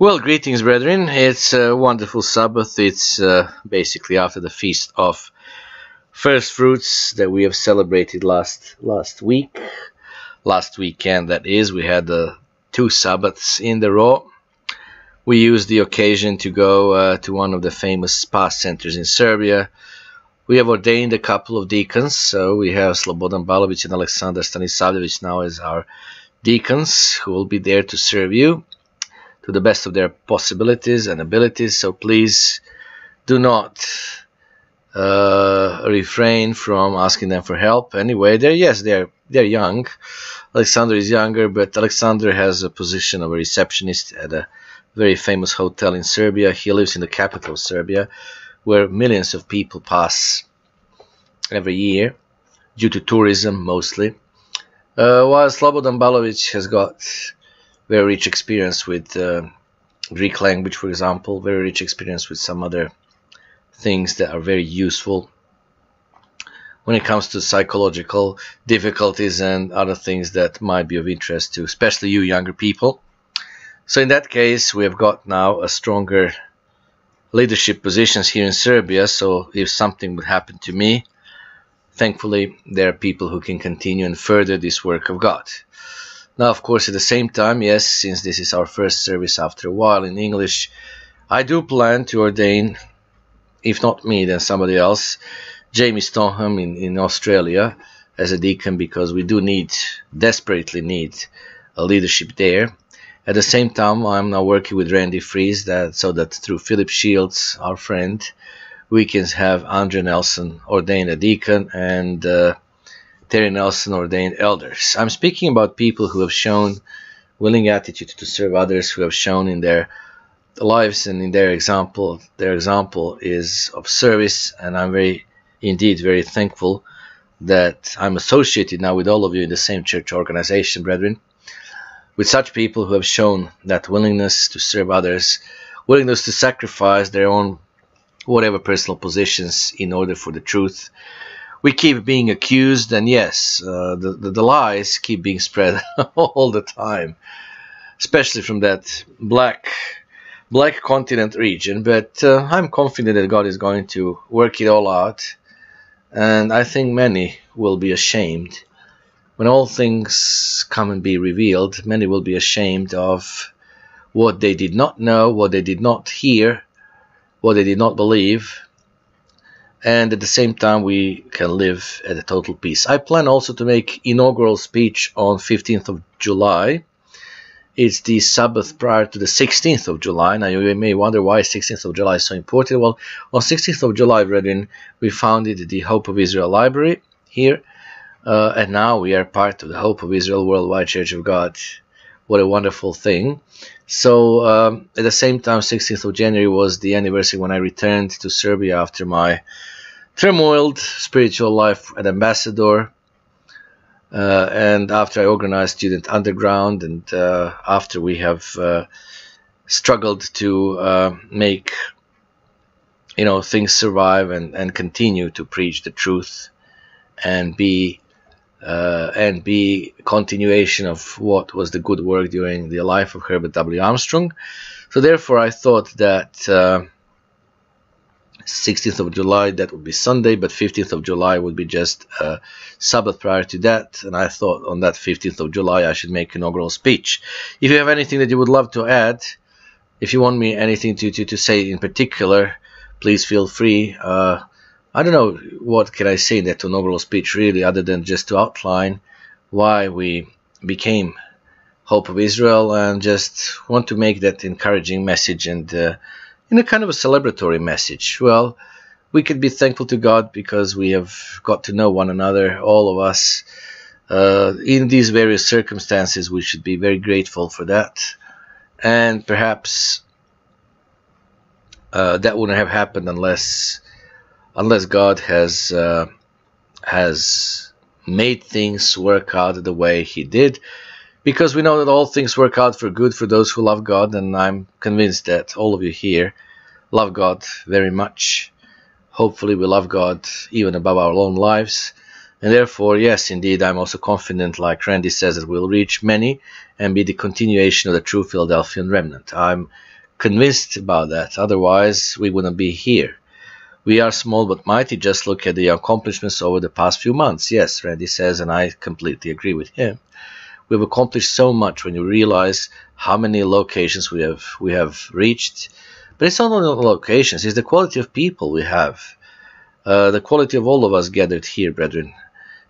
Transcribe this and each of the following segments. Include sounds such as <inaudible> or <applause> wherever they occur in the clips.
Well, greetings, brethren. It's a wonderful Sabbath. It's uh, basically after the feast of first fruits that we have celebrated last last week, last weekend. That is, we had the two Sabbaths in the row. We used the occasion to go uh, to one of the famous spa centers in Serbia. We have ordained a couple of deacons, so we have Slobodan Balovic and Alexander Stanisavljevic now as our deacons who will be there to serve you to the best of their possibilities and abilities. So please do not uh, refrain from asking them for help. Anyway, they're yes, they're they're young. Alexander is younger, but Alexander has a position of a receptionist at a very famous hotel in Serbia. He lives in the capital of Serbia, where millions of people pass every year due to tourism mostly. Uh, while Slobodan Balovic has got very rich experience with uh, Greek language, for example, very rich experience with some other things that are very useful when it comes to psychological difficulties and other things that might be of interest to especially you younger people. So in that case, we have got now a stronger leadership positions here in Serbia. So if something would happen to me, thankfully there are people who can continue and further this work of God. Now, of course, at the same time, yes, since this is our first service after a while in English, I do plan to ordain, if not me, then somebody else, Jamie Stoneham in, in Australia as a deacon because we do need, desperately need, a leadership there. At the same time, I'm now working with Randy Fries that so that through Philip Shields, our friend, we can have Andre Nelson ordained a deacon and uh, Terry Nelson ordained elders. I'm speaking about people who have shown willing attitude to serve others, who have shown in their lives and in their example, their example is of service, and I'm very, indeed, very thankful that I'm associated now with all of you in the same church organization, brethren, with such people who have shown that willingness to serve others, willingness to sacrifice their own whatever personal positions in order for the truth, we keep being accused, and yes, uh, the, the, the lies keep being spread <laughs> all the time, especially from that black black continent region. But uh, I'm confident that God is going to work it all out, and I think many will be ashamed when all things come and be revealed. Many will be ashamed of what they did not know, what they did not hear, what they did not believe and at the same time we can live at a total peace. I plan also to make inaugural speech on 15th of July. It's the Sabbath prior to the 16th of July. Now you may wonder why 16th of July is so important. Well, on 16th of July, brethren, we founded the Hope of Israel Library here, uh, and now we are part of the Hope of Israel Worldwide Church of God. What a wonderful thing! So um, at the same time, 16th of January was the anniversary when I returned to Serbia after my turmoiled spiritual life at Ambassador. Uh, and after I organized Student Underground, and uh, after we have uh, struggled to uh, make you know things survive and, and continue to preach the truth and be uh, and be continuation of what was the good work during the life of Herbert W. Armstrong. So therefore, I thought that uh, 16th of July that would be Sunday, but 15th of July would be just uh, Sabbath prior to that. And I thought on that 15th of July I should make inaugural speech. If you have anything that you would love to add, if you want me anything to to, to say in particular, please feel free. Uh, I don't know what can I say in that inaugural speech really, other than just to outline why we became Hope of Israel and just want to make that encouraging message and uh, in a kind of a celebratory message. Well, we could be thankful to God because we have got to know one another, all of us. Uh, in these various circumstances, we should be very grateful for that. And perhaps uh, that wouldn't have happened unless unless God has uh, has made things work out the way He did, because we know that all things work out for good for those who love God, and I'm convinced that all of you here love God very much. Hopefully, we love God even above our own lives, And therefore, yes, indeed, I'm also confident, like Randy says, that we'll reach many and be the continuation of the true Philadelphian remnant. I'm convinced about that. Otherwise, we wouldn't be here. We are small but mighty. Just look at the accomplishments over the past few months. Yes, Randy says, and I completely agree with him. We've accomplished so much when you realize how many locations we have we have reached. But it's not only the locations; it's the quality of people we have, uh, the quality of all of us gathered here, brethren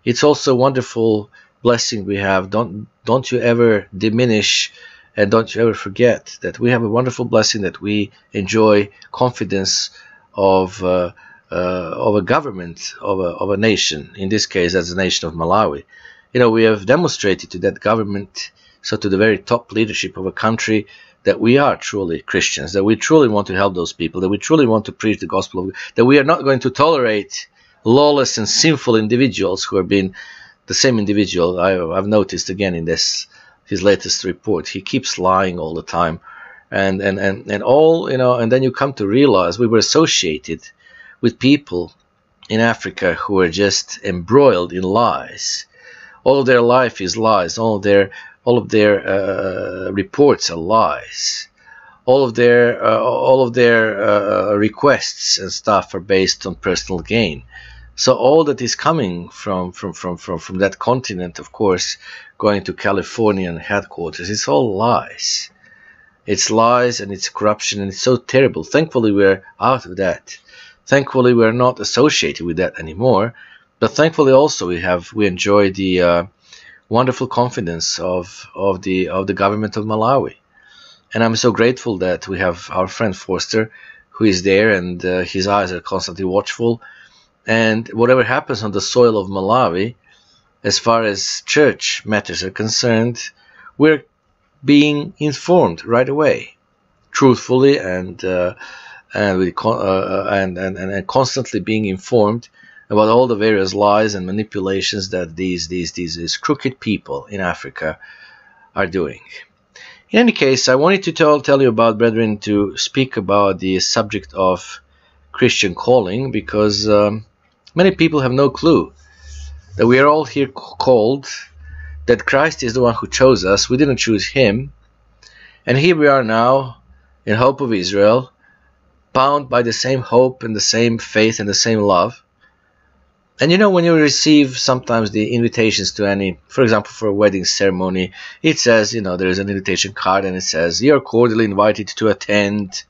it's also a wonderful blessing we have. Don't don't you ever diminish and don't you ever forget that we have a wonderful blessing that we enjoy confidence of uh, uh, of a government of a, of a nation. In this case, as the nation of Malawi. You know, we have demonstrated to that government, so to the very top leadership of a country, that we are truly Christians, that we truly want to help those people, that we truly want to preach the gospel, of, that we are not going to tolerate lawless and sinful individuals who have been the same individual I, have noticed again in this his latest report he keeps lying all the time and, and and and all you know and then you come to realize we were associated with people in Africa who are just embroiled in lies. All of their life is lies. All of their all of their uh, reports are lies. All of their uh, all of their uh, requests and stuff are based on personal gain. So all that is coming from, from, from, from, from that continent, of course, going to Californian headquarters, it's all lies. It's lies and it's corruption and it's so terrible. Thankfully, we're out of that. Thankfully, we're not associated with that anymore. But thankfully, also we have we enjoy the uh, wonderful confidence of of the of the government of Malawi, and I'm so grateful that we have our friend Forster, who is there, and uh, his eyes are constantly watchful and whatever happens on the soil of Malawi, as far as church matters are concerned, we're being informed right away, truthfully and uh, and, with, uh, uh, and, and and constantly being informed about all the various lies and manipulations that these these these, these crooked people in Africa are doing. In any case, I wanted to tell tell you about brethren to speak about the subject of Christian calling because um, Many people have no clue that we are all here called, that Christ is the one who chose us. We didn't choose him. And here we are now in hope of Israel, bound by the same hope and the same faith and the same love. And you know, when you receive sometimes the invitations to any, for example, for a wedding ceremony, it says, you know, there is an invitation card and it says, you're cordially invited to attend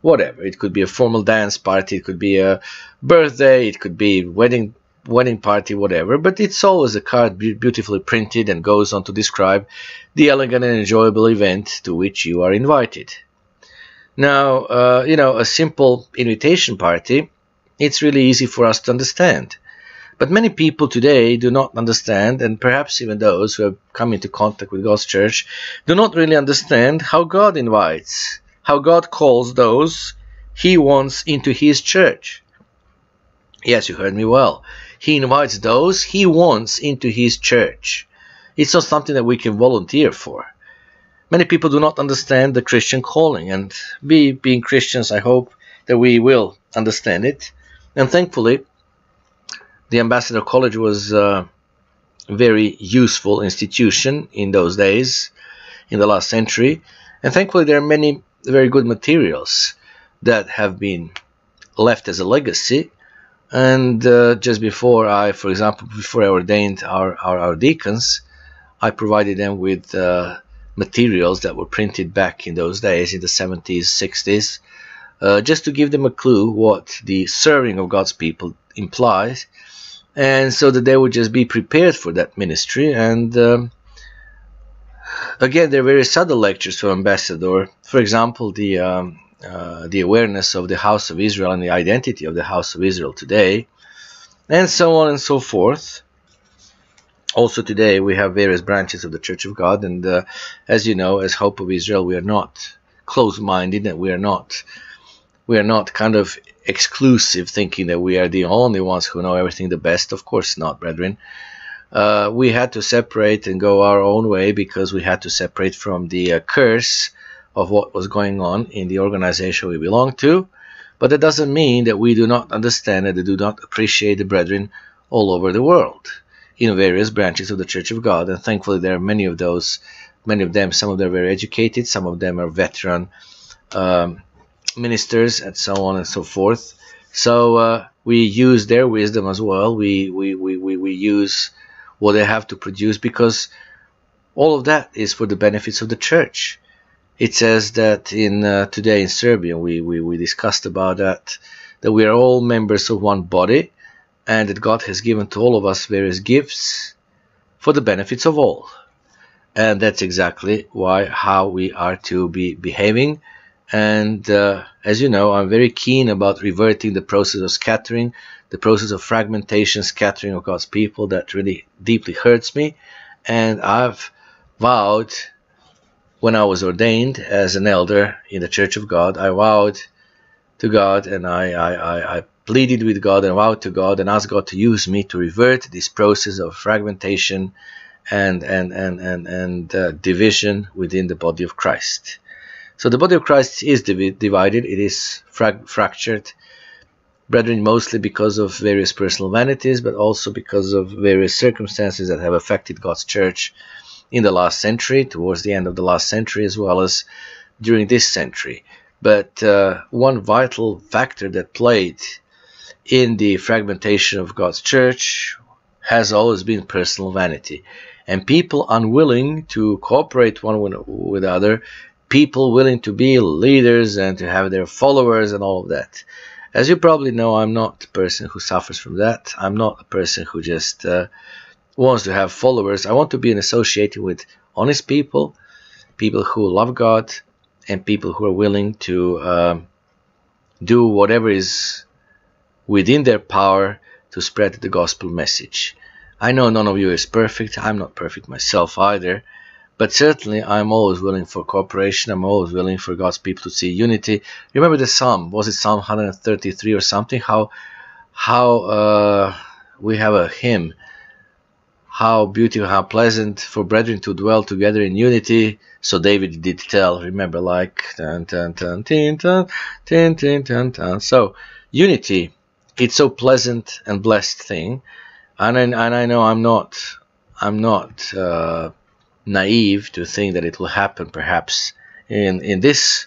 whatever. It could be a formal dance party, it could be a birthday, it could be wedding wedding party, whatever. But it's always a card beautifully printed and goes on to describe the elegant and enjoyable event to which you are invited. Now, uh, you know, a simple invitation party, it's really easy for us to understand. But many people today do not understand, and perhaps even those who have come into contact with God's church do not really understand how God invites how God calls those he wants into his church. Yes, you heard me well. He invites those he wants into his church. It's not something that we can volunteer for. Many people do not understand the Christian calling, and we, being Christians, I hope that we will understand it. And thankfully, the Ambassador College was a very useful institution in those days, in the last century. And thankfully, there are many very good materials that have been left as a legacy. And uh, just before I, for example, before I ordained our, our, our deacons, I provided them with uh, materials that were printed back in those days, in the 70s, 60s, uh, just to give them a clue what the serving of God's people implies, and so that they would just be prepared for that ministry and um, again, there are various other lectures from Ambassador. For example, the um, uh, the awareness of the House of Israel and the identity of the House of Israel today, and so on and so forth. Also, today we have various branches of the Church of God, and uh, as you know, as Hope of Israel, we are not close-minded, and we are not we are not kind of exclusive, thinking that we are the only ones who know everything the best. Of course not, brethren uh, we had to separate and go our own way because we had to separate from the uh, curse of what was going on in the organization we belong to. But that doesn't mean that we do not understand and do not appreciate the brethren all over the world in various branches of the Church of God. And thankfully, there are many of those, many of them, some of them are very educated, some of them are veteran um, ministers, and so on and so forth. So uh, we use their wisdom as well. We, we, we, we, we use what they have to produce because all of that is for the benefits of the church. It says that in uh, today in Serbia, we, we, we discussed about that, that we are all members of one body and that God has given to all of us various gifts for the benefits of all. And that's exactly why how we are to be behaving. And uh, as you know, I'm very keen about reverting the process of scattering, the process of fragmentation, scattering of God's people. That really deeply hurts me. And I've vowed when I was ordained as an elder in the Church of God, I vowed to God and I, I, I, I pleaded with God and vowed to God and asked God to use me to revert this process of fragmentation and and and and, and uh, division within the body of Christ. So the body of Christ is div divided; it is fractured, brethren, mostly because of various personal vanities, but also because of various circumstances that have affected God's church in the last century, towards the end of the last century, as well as during this century. But uh, one vital factor that played in the fragmentation of God's church has always been personal vanity. And people unwilling to cooperate one with other, people willing to be leaders and to have their followers and all of that. As you probably know, I'm not a person who suffers from that. I'm not a person who just uh, wants to have followers. I want to be associated with honest people, people who love God, and people who are willing to uh, do whatever is within their power to spread the gospel message. I know none of you is perfect. I'm not perfect myself either. But certainly, I'm always willing for cooperation. I'm always willing for God's people to see unity. Remember the Psalm? Was it Psalm 133 or something? How how uh, we have a hymn how beautiful, how pleasant for brethren to dwell together in unity. So David did tell, remember, like, tan, tan, tan, tin, tan, tin, tin, tan, tan. So, unity, it's so pleasant and blessed thing. And I, and I know I'm not, I'm not uh, naive to think that it will happen perhaps in, in this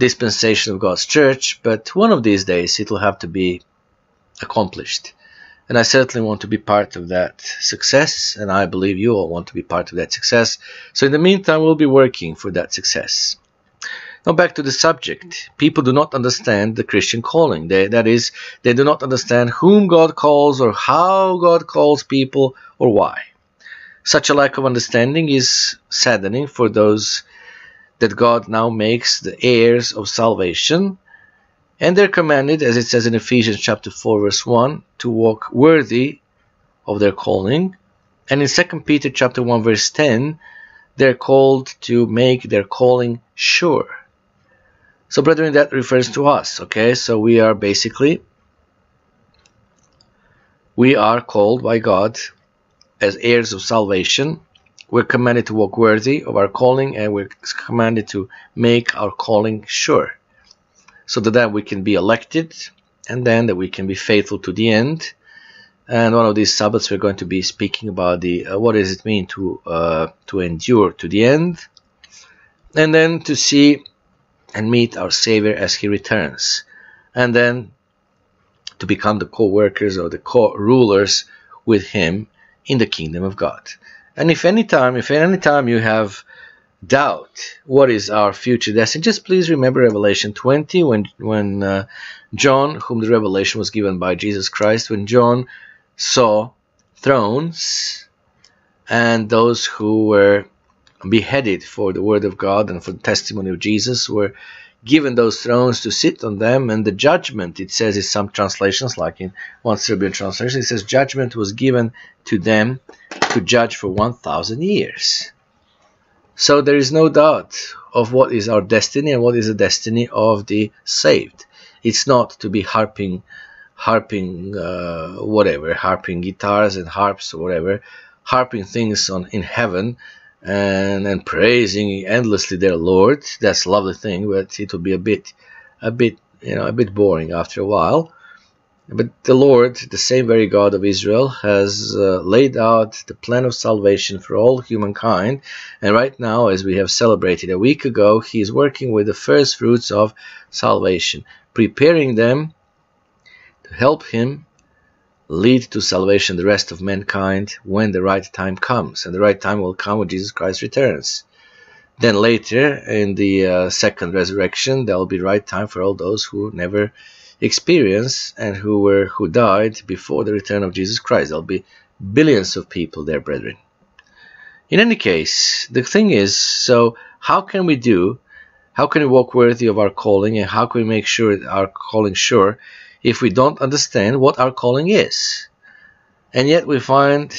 dispensation of God's church, but one of these days it will have to be accomplished and I certainly want to be part of that success and I believe you all want to be part of that success so in the meantime we'll be working for that success now back to the subject. People do not understand the Christian calling. They, that is, they do not understand whom God calls or how God calls people or why. Such a lack of understanding is saddening for those that God now makes the heirs of salvation. And they're commanded, as it says in Ephesians chapter 4, verse 1, to walk worthy of their calling. And in 2 Peter chapter 1, verse 10, they're called to make their calling sure. So brethren, that refers to us, okay? So we are basically, we are called by God as heirs of salvation. We're commanded to walk worthy of our calling and we're commanded to make our calling sure. So that, that we can be elected and then that we can be faithful to the end. And one of these Sabbaths we're going to be speaking about the uh, what does it mean to uh, to endure to the end, and then to see and meet our Savior as He returns, and then to become the co-workers or the co-rulers with Him in the kingdom of God. And if any time, if any time you have doubt what is our future destiny, just please remember Revelation 20 when when uh, John, whom the revelation was given by Jesus Christ, when John saw thrones and those who were beheaded for the word of God and for the testimony of Jesus were given those thrones to sit on them. And the judgment it says in some translations like in one Serbian translation it says judgment was given to them to judge for 1000 years so there is no doubt of what is our destiny and what is the destiny of the saved it's not to be harping harping uh, whatever harping guitars and harps or whatever harping things on in heaven and and praising endlessly their Lord. That's a lovely thing, but it will be a bit, a bit, you know, a bit boring after a while. But the Lord, the same very God of Israel, has uh, laid out the plan of salvation for all humankind. And right now, as we have celebrated a week ago, He is working with the first fruits of salvation, preparing them to help Him lead to salvation the rest of mankind when the right time comes. And the right time will come when Jesus Christ returns. Then later, in the uh, second resurrection, there will be right time for all those who never experience and who were who died before the return of Jesus Christ. There'll be billions of people there, brethren. In any case, the thing is, so how can we do? How can we walk worthy of our calling, and how can we make sure our calling sure if we don't understand what our calling is? And yet we find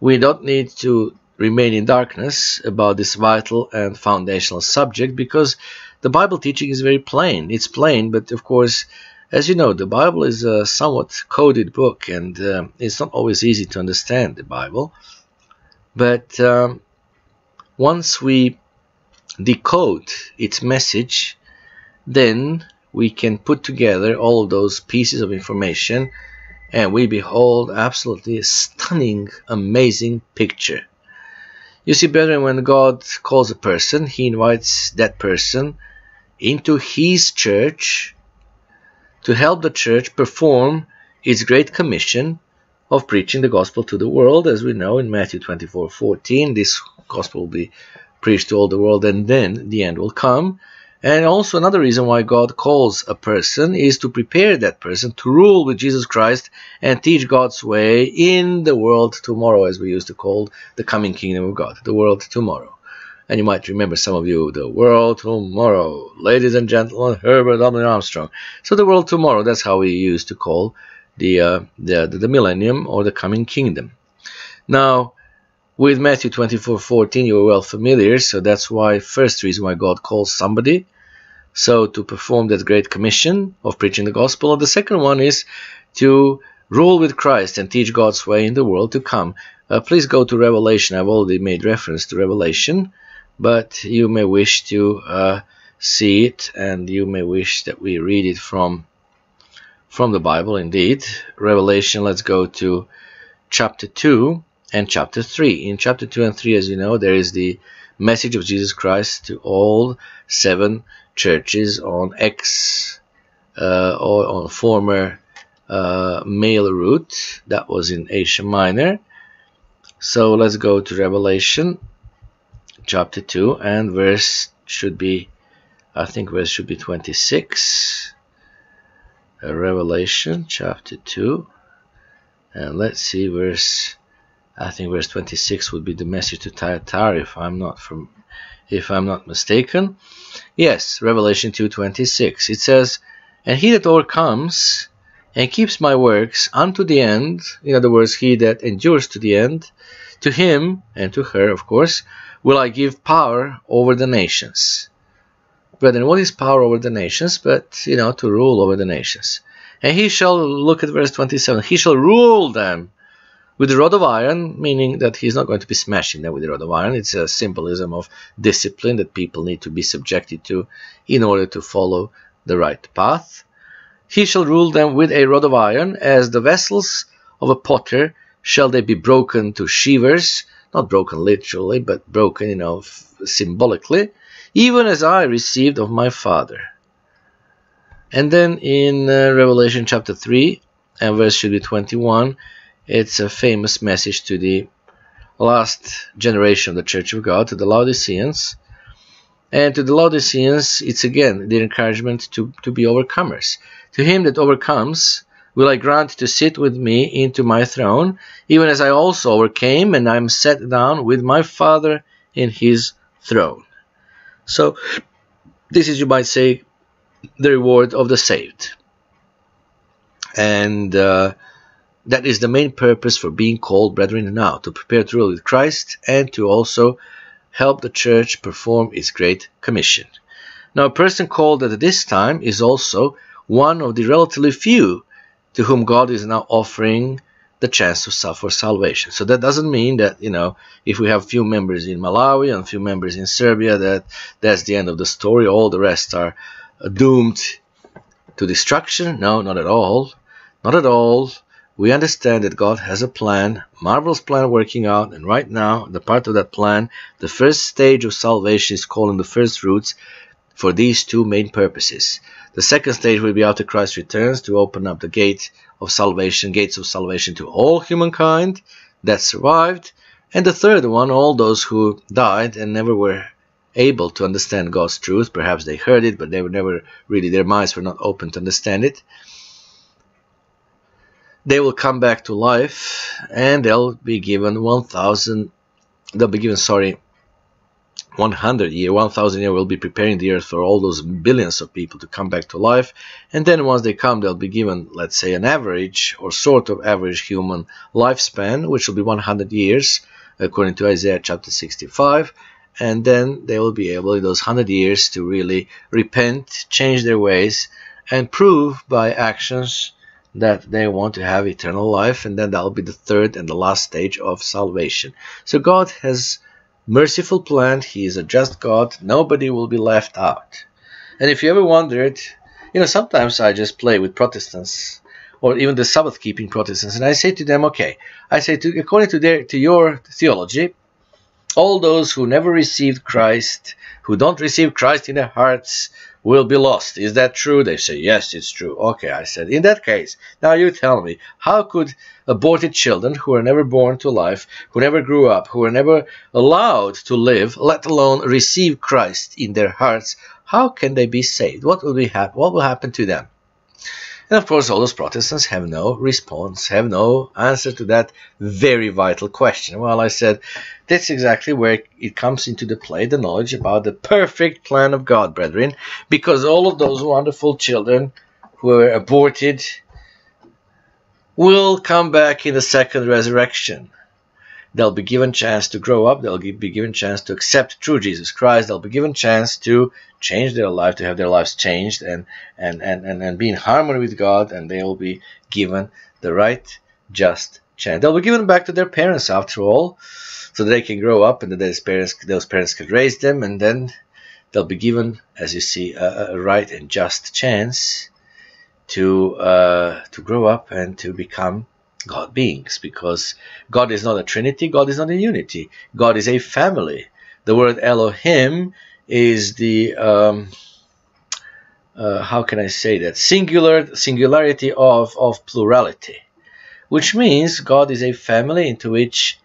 we don't need to remain in darkness about this vital and foundational subject because the Bible teaching is very plain. It's plain, but of course, as you know, the Bible is a somewhat coded book, and uh, it's not always easy to understand the Bible. But um, once we decode its message, then we can put together all of those pieces of information and we behold absolutely a stunning, amazing picture. You see, brethren, when God calls a person, He invites that person into his church to help the church perform its great commission of preaching the gospel to the world. As we know in Matthew 24 14, this gospel will be preached to all the world, and then the end will come. And also, another reason why God calls a person is to prepare that person to rule with Jesus Christ and teach God's way in the world tomorrow, as we used to call the coming kingdom of God, the world tomorrow. And you might remember some of you, the world tomorrow. Ladies and gentlemen, Herbert W. Armstrong. So the world tomorrow, that's how we used to call the, uh, the, the, millennium or the coming kingdom. Now, with Matthew 24, 14, you are well familiar, so that's why first reason why God calls somebody. So to perform that great commission of preaching the gospel. and The second one is to rule with Christ and teach God's way in the world to come. Uh, please go to Revelation. I've already made reference to Revelation but you may wish to uh, see it and you may wish that we read it from from the Bible indeed. Revelation let's go to chapter 2 and chapter 3 in chapter 2 and 3 as you know there is the message of Jesus Christ to all seven churches on X uh, or on former uh, mail route. That was in Asia Minor. So let's go to Revelation chapter 2 and verse should be I think verse should be 26 uh, Revelation chapter 2 and let's see verse I think verse 26 would be the message to Thyatira if I'm not from if I'm not mistaken. Yes Revelation 2:26 it says and he that overcomes and keeps my works unto the end in other words he that endures to the end to him and to her of course will I give power over the nations. Brethren, what is power over the nations? But, you know, to rule over the nations. And he shall, look at verse 27, he shall rule them with the rod of iron, meaning that he's not going to be smashing them with the rod of iron. It's a symbolism of discipline that people need to be subjected to in order to follow the right path. He shall rule them with a rod of iron, as the vessels of a potter shall they be broken to shivers, not broken literally, but broken, you know, symbolically, even as I received of my Father. And then in uh, Revelation chapter 3, and verse should be 21, it's a famous message to the last generation of the Church of God, to the Laodiceans. And to the Laodiceans, it's again the encouragement to, to be overcomers. To him that overcomes, will I grant to sit with me into my throne, even as I also overcame and I am set down with my Father in his throne. So, this is, you might say, the reward of the saved. And uh, that is the main purpose for being called brethren now, to prepare to rule with Christ and to also help the church perform its great commission. Now, a person called at this time is also one of the relatively few to whom God is now offering the chance to suffer salvation. So that doesn't mean that, you know, if we have few members in Malawi and few members in Serbia, that that's the end of the story. All the rest are doomed to destruction. No, not at all. Not at all. We understand that God has a plan, marvelous plan working out, and right now, the part of that plan, the first stage of salvation is calling the first fruits for these two main purposes. The second stage will be after Christ returns to open up the gate of salvation, gates of salvation to all humankind that survived. And the third one, all those who died and never were able to understand God's truth. Perhaps they heard it, but they were never really, their minds were not open to understand it. They will come back to life and they'll be given 1,000, they'll be given, sorry, 100 year, 1000 year will be preparing the earth for all those billions of people to come back to life. And then once they come, they'll be given, let's say, an average or sort of average human lifespan, which will be 100 years, according to Isaiah chapter 65 and then they will be able in those hundred years to really repent, change their ways, and prove by actions that they want to have eternal life, and then that will be the third and the last stage of salvation. So God has merciful plan. He is a just God, nobody will be left out. And if you ever wondered, you know, sometimes I just play with Protestants or even the Sabbath keeping Protestants, and I say to them, okay, I say to according to their to your theology, all those who never received Christ, who don't receive Christ in their hearts, will be lost. Is that true? They say, yes, it's true. Okay, I said, in that case, now you tell me, how could aborted children who were never born to life, who never grew up, who were never allowed to live, let alone receive Christ in their hearts, how can they be saved? What will be hap- what will happen to them? And of course, all those Protestants have no response, have no answer to that very vital question. Well, I said, that's exactly where it comes into the play, the knowledge about the perfect plan of God, brethren, because all of those wonderful children who were aborted will come back in the second resurrection. They'll be given chance to grow up. They'll be given chance to accept true Jesus Christ. They'll be given chance to change their life, to have their lives changed and, and, and, and, and be in harmony with God. And they will be given the right, just chance. They'll be given back to their parents after all, so that they can grow up and that those parents, those parents can raise them. And then they'll be given, as you see, a, a right and just chance to, uh, to grow up and to become God beings because God is not a trinity, God is not a unity. God is a family. The word Elohim is the um, uh, how can I say that singular singularity of of plurality, which means God is a family into which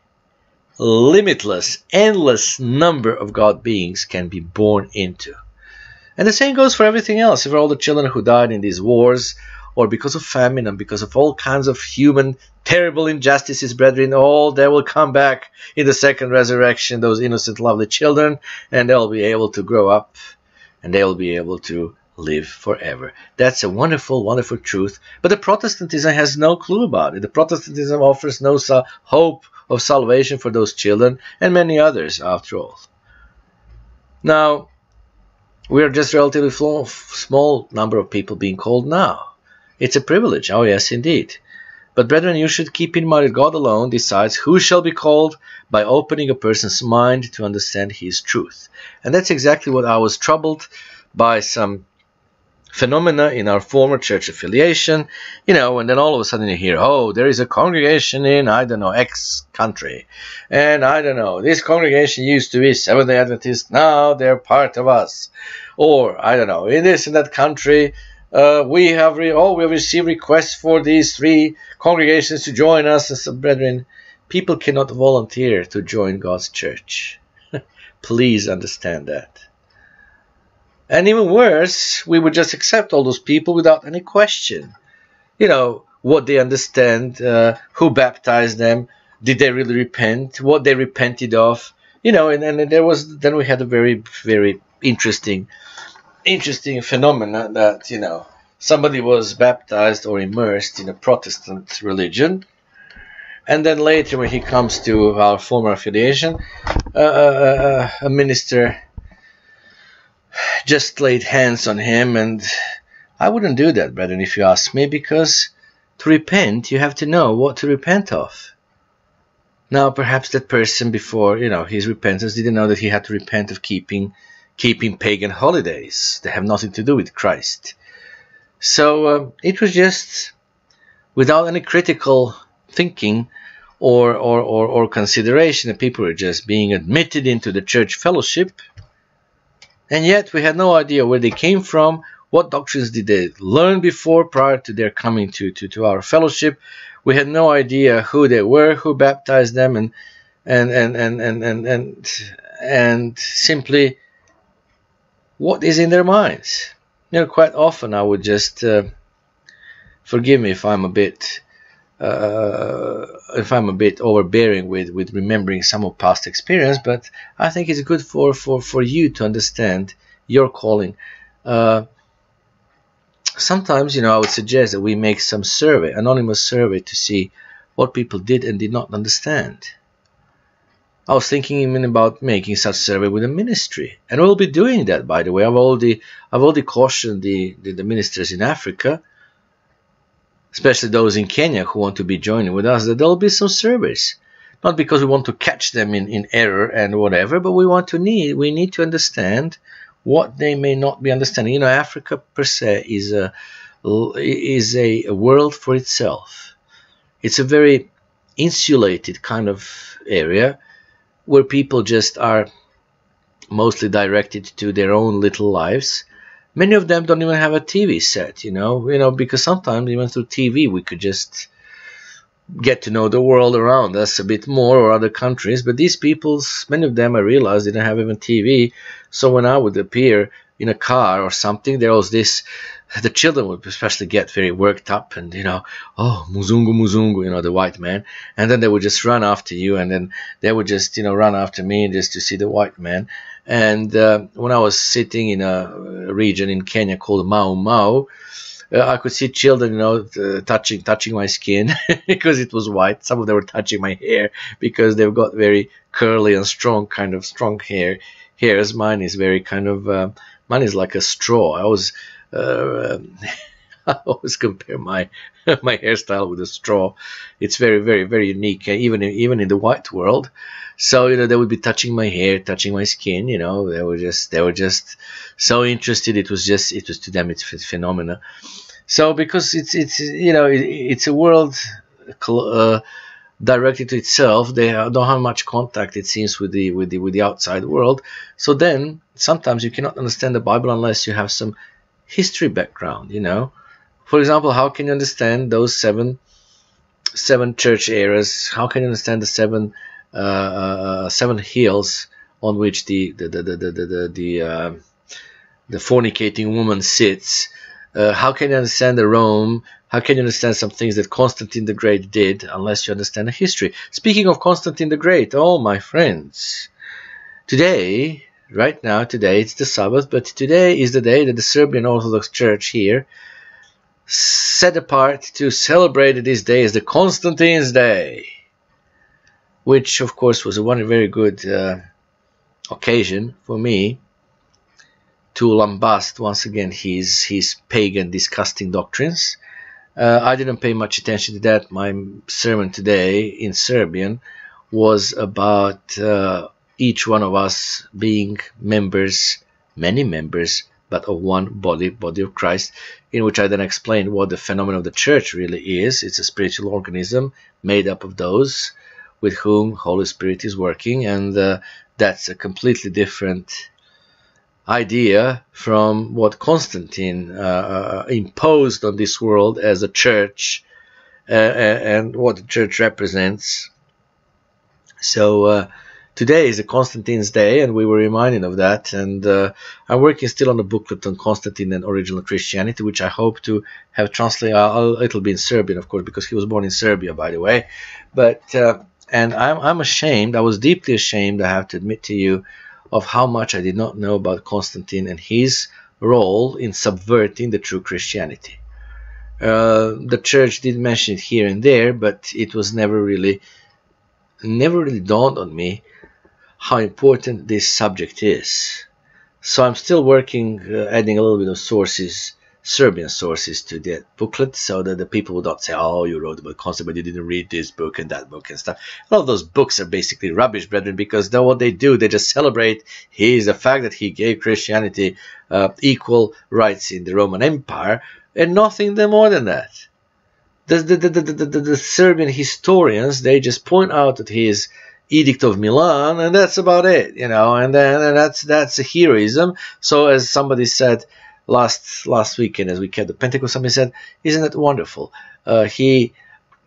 limitless, endless number of God beings can be born into. And the same goes for everything else. For all the children who died in these wars, or because of famine and because of all kinds of human terrible injustices, brethren, all they will come back in the second resurrection, those innocent, lovely children, and they'll be able to grow up and they'll be able to live forever. That's a wonderful, wonderful truth. But the Protestantism has no clue about it. The Protestantism offers no hope of salvation for those children and many others, after all. Now, we are just relatively small number of people being called now. It's a privilege. Oh, yes, indeed. But, brethren, you should keep in mind that God alone decides who shall be called by opening a person's mind to understand his truth. And that's exactly what I was troubled by some phenomena in our former church affiliation, you know, and then all of a sudden you hear, oh, there is a congregation in, I don't know, X country. And I don't know, this congregation used to be Seventh day Adventist, now they're part of us. Or, I don't know, in this and that country, uh, we have re- oh we have received requests for these three congregations to join us. As brethren people cannot volunteer to join god's church. <laughs> Please understand that. And even worse we would just accept all those people without any question. You know what they understand uh, who baptized them did they really repent what they repented of. You know and, and there was then we had a very very interesting interesting phenomena that you know somebody was baptized or immersed in a Protestant religion, and then later when he comes to our former affiliation, uh, uh, uh, a minister just laid hands on him, and I wouldn't do that, brethren, if you ask me, because to repent you have to know what to repent of. Now, perhaps that person before you know his repentance didn't know that he had to repent of keeping keeping pagan holidays. They have nothing to do with Christ. So um, it was just without any critical thinking or, or, or, or consideration. that people were just being admitted into the church fellowship. And yet we had no idea where they came from, what doctrines did they learn before prior to their coming to, to, to our fellowship. We had no idea who they were, who baptized them, and and and and and and and, and simply what is in their minds. You know, quite often I would just uh, forgive me if I'm a bit uh, if I'm a bit overbearing with with remembering some of past experience, but I think it's good for for for you to understand your calling. Uh, sometimes, you know, I would suggest that we make some survey, anonymous survey, to see what people did and did not understand. I was thinking even about making such survey with the ministry, and we'll be doing that. By the way, I've already I've already cautioned the, the, the ministers in Africa, especially those in Kenya who want to be joining with us, that there'll be some surveys. Not because we want to catch them in, in error and whatever, but we want to need we need to understand what they may not be understanding. You know, Africa per se is a is a, a world for itself. It's a very insulated kind of area where people just are mostly directed to their own little lives. Many of them don't even have a TV set, you know, you know, because sometimes even through TV we could just get to know the world around us a bit more or other countries. But these people, many of them, I realized, didn't have even TV. So when I would appear in a car or something, there was this the children would especially get very worked up and you know oh muzungu muzungu you know the white man and then they would just run after you and then they would just you know run after me just to see the white man and uh, when i was sitting in a region in kenya called mau mau uh, I could see children, you know, touching touching my skin <laughs> because it was white. Some of them were touching my hair because they've got very curly and strong, kind of strong hair. Hairs. Mine is very kind of uh, mine is like a straw. I was uh, <laughs> I always compare my <laughs> my hairstyle with a straw. It's very, very, very unique, even in, even in the white world. So you know, they would be touching my hair, touching my skin. You know, they were just they were just so interested. It was just it was to them it's a phenomena. So because it's it's you know it, it's a world uh, directed to itself, they don't have much contact it seems with the with the with the outside world. So then sometimes you cannot understand the Bible unless you have some history background, you know. For example, how can you understand those seven seven church eras? How can you understand the seven uh, uh, seven hills on which the the the the the the, the, uh, the fornicating woman sits? Uh, how can you understand the Rome? How can you understand some things that Constantine the Great did unless you understand the history? Speaking of Constantine the Great, oh my friends, today right now, today, it's the Sabbath, but today is the day that the Serbian Orthodox Church here set apart to celebrate this day as the Constantine's Day, which, of course, was a one very good uh, occasion for me to lambast once again his his pagan, disgusting doctrines. Uh, I didn't pay much attention to that. My sermon today in Serbian was about uh, each one of us being members, many members, but of one body, body of Christ, in which I then explained what the phenomenon of the church really is. It's a spiritual organism made up of those with whom Holy Spirit is working, and uh, that's a completely different idea from what Constantine uh, uh imposed on this world as a church uh, and what the church represents. So uh, today is a Constantine's Day, and we were reminded of that. And uh, I'm working still on a booklet on Constantine and original Christianity, which I hope to have translated. Uh, it'll be in Serbian, of course, because he was born in Serbia, by the way. But uh, and I'm I'm ashamed. I was deeply ashamed. I have to admit to you of how much I did not know about Constantine and his role in subverting the true Christianity. Uh, the church did mention it here and there, but it was never really, never really dawned on me how important this subject is. So I'm still working, uh, adding a little bit of sources, Serbian sources to that booklet so that the people would not say, oh, you wrote about concept, but you didn't read this book and that book and stuff. All of those books are basically rubbish, brethren, because then what they do, they just celebrate his, the fact that he gave Christianity uh, equal rights in the Roman Empire and nothing more than that. the, the, the, the, the, the Serbian historians, they just point out that he is Edict of Milan, and that's about it, you know. And then and that's that's a heroism. So as somebody said last last weekend, as we kept the Pentecost, somebody said, "Isn't it wonderful?" Uh, he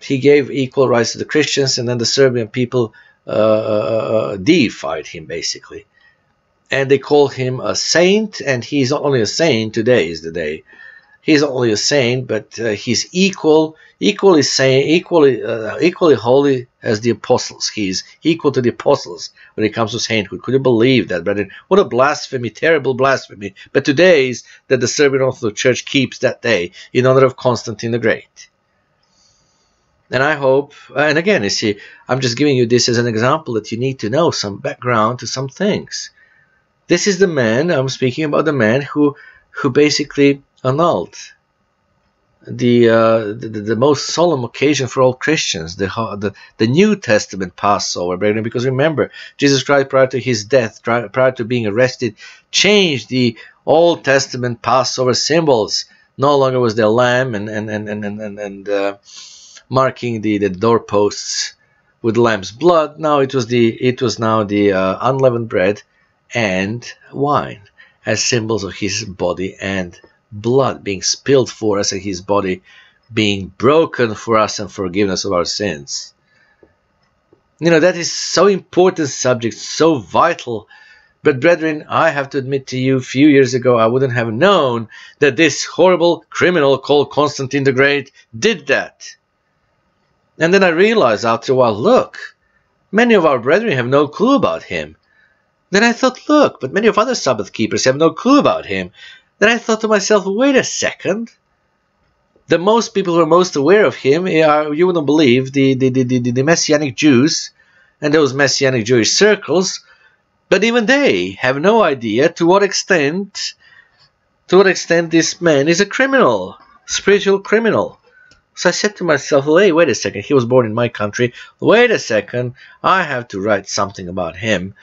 he gave equal rights to the Christians, and then the Serbian people uh, uh, uh deified him basically, and they call him a saint. And he's not only a saint. Today is the day he's only a saint, but uh, he's equal, equally saint, equally, uh, equally holy as the apostles. He's equal to the apostles when it comes to sainthood. Could you believe that, brethren? What a blasphemy, terrible blasphemy. But today is that the Serbian Orthodox Church keeps that day in honor of Constantine the Great. And I hope, and again, you see, I'm just giving you this as an example that you need to know some background to some things. This is the man, I'm speaking about the man who, who basically annulled the, uh, the, the most solemn occasion for all Christians, the, the the New Testament Passover. Because remember, Jesus Christ, prior to his death, prior to being arrested, changed the Old Testament Passover symbols. No longer was there lamb and and and and and, and uh, marking the the doorposts with lamb's blood. Now it was the it was now the uh, unleavened bread and wine as symbols of his body and blood being spilled for us and his body being broken for us and forgiveness of our sins. You know, that is so important subject, so vital. But brethren, I have to admit to you, a few years ago, I wouldn't have known that this horrible criminal called Constantine the Great did that. And then I realized after a while, look, many of our brethren have no clue about him. Then I thought, look, but many of other Sabbath keepers have no clue about him. Then I thought to myself, wait a second. The most people who are most aware of him eh, are, you wouldn't believe, the, the, the, the, the Messianic Jews and those Messianic Jewish circles. But even they have no idea to what extent, to what extent this man is a criminal, spiritual criminal. So I said to myself, hey, wait a second, he was born in my country. Wait a second, I have to write something about him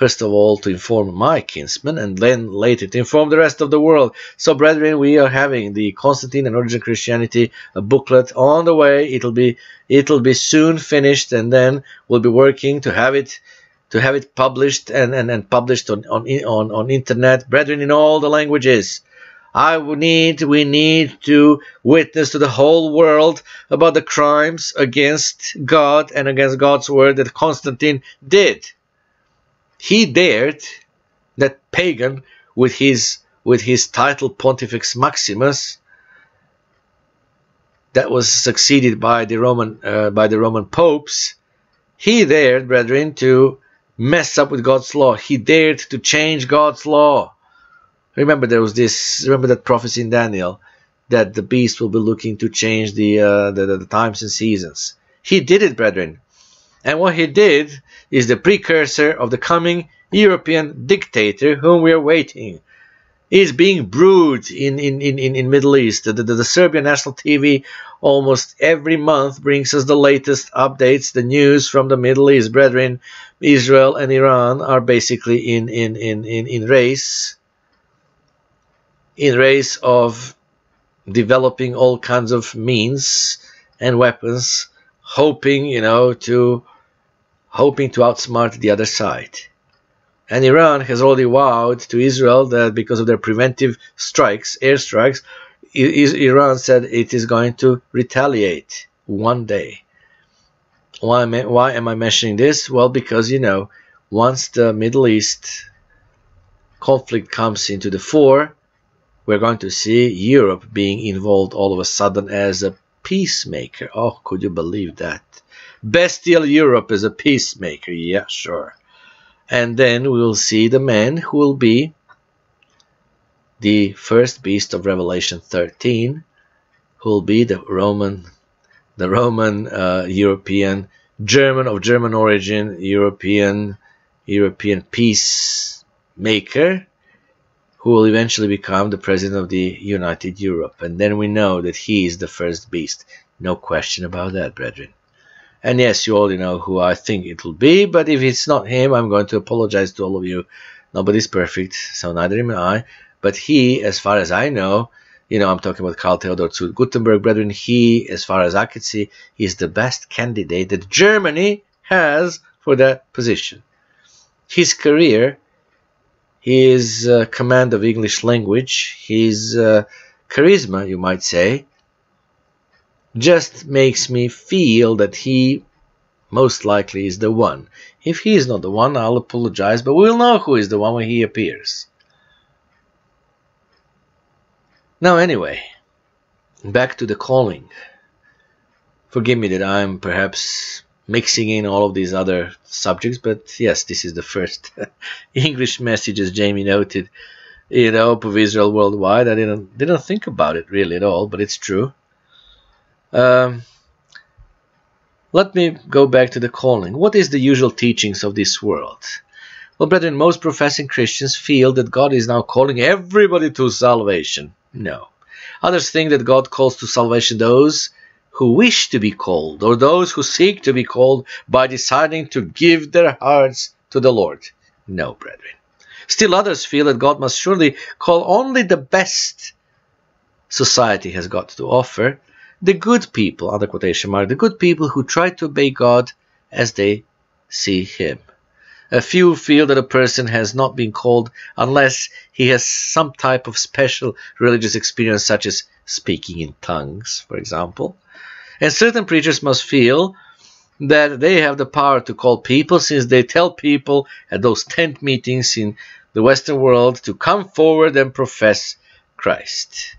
first of all to inform my kinsmen, and then later to inform the rest of the world. So, brethren, we are having the Constantine and Origin Christianity booklet on the way. It'll be it'll be soon finished, and then we'll be working to have it to have it published and, and, and published on, on on on internet, brethren, in all the languages. I need we need to witness to the whole world about the crimes against God and against God's word that Constantine did he dared that pagan with his with his title Pontifex Maximus that was succeeded by the Roman uh, by the Roman popes he dared brethren to mess up with God's law. He dared to change God's law. Remember there was this remember that prophecy in Daniel that the beast will be looking to change the, uh, the, the times and seasons. He did it brethren and what he did is the precursor of the coming European dictator whom we are waiting. Is being brewed in, in, in, in Middle East. The, the, the Serbian national TV almost every month brings us the latest updates, the news from the Middle East. Brethren, Israel and Iran are basically in, in, in, in, in race, in race of developing all kinds of means and weapons, hoping, you know, to hoping to outsmart the other side. And Iran has already vowed to Israel that because of their preventive strikes, airstrikes, Iran said it is going to retaliate one day. Why am, I, why am I mentioning this? Well, because, you know, once the Middle East conflict comes into the fore, we're going to see Europe being involved all of a sudden as a peacemaker. Oh, could you believe that? Bestial Europe is a peacemaker. Yeah, sure. And then we will see the man who will be the first beast of Revelation 13, who will be the Roman, the Roman uh, European, German of German origin, European, European peacemaker, who will eventually become the president of the United Europe. And then we know that he is the first beast. No question about that, brethren. And yes, you already know who I think it will be, but if it's not him, I'm going to apologize to all of you. Nobody's perfect, so neither am I. But he, as far as I know, you know, I'm talking about Karl Theodor zu Guttenberg, brethren. He, as far as I could see, is the best candidate that Germany has for that position. His career, his uh, command of English language, his uh, charisma, you might say, just makes me feel that he most likely is the one. If he is not the one, I'll apologize, but we'll know who is the one when he appears. Now, anyway, back to the calling. Forgive me that I'm perhaps mixing in all of these other subjects, but yes, this is the first <laughs> English message, as Jamie noted, you know, of Israel worldwide. I didn't didn't think about it really at all, but it's true. Um, let me go back to the calling. What is the usual teachings of this world? Well, brethren, most professing Christians feel that God is now calling everybody to salvation. No. Others think that God calls to salvation those who wish to be called, or those who seek to be called by deciding to give their hearts to the Lord. No, brethren. Still others feel that God must surely call only the best society has got to offer, the good people, under quotation mark, the good people who try to obey God as they see Him. A few feel that a person has not been called unless he has some type of special religious experience, such as speaking in tongues, for example. And certain preachers must feel that they have the power to call people since they tell people at those tent meetings in the Western world to come forward and profess Christ.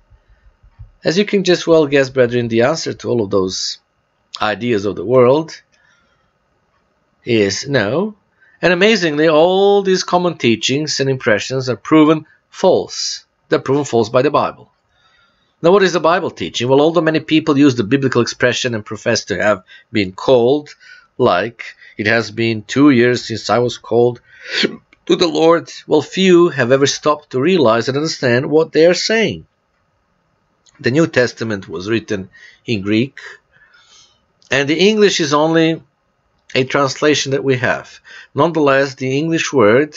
As you can just well guess, brethren, the answer to all of those ideas of the world is no. And amazingly, all these common teachings and impressions are proven false. They're proven false by the Bible. Now, what is the Bible teaching? Well, although many people use the biblical expression and profess to have been called, like, it has been two years since I was called to the Lord, well, few have ever stopped to realize and understand what they are saying. The New Testament was written in Greek, and the English is only a translation that we have. Nonetheless, the English word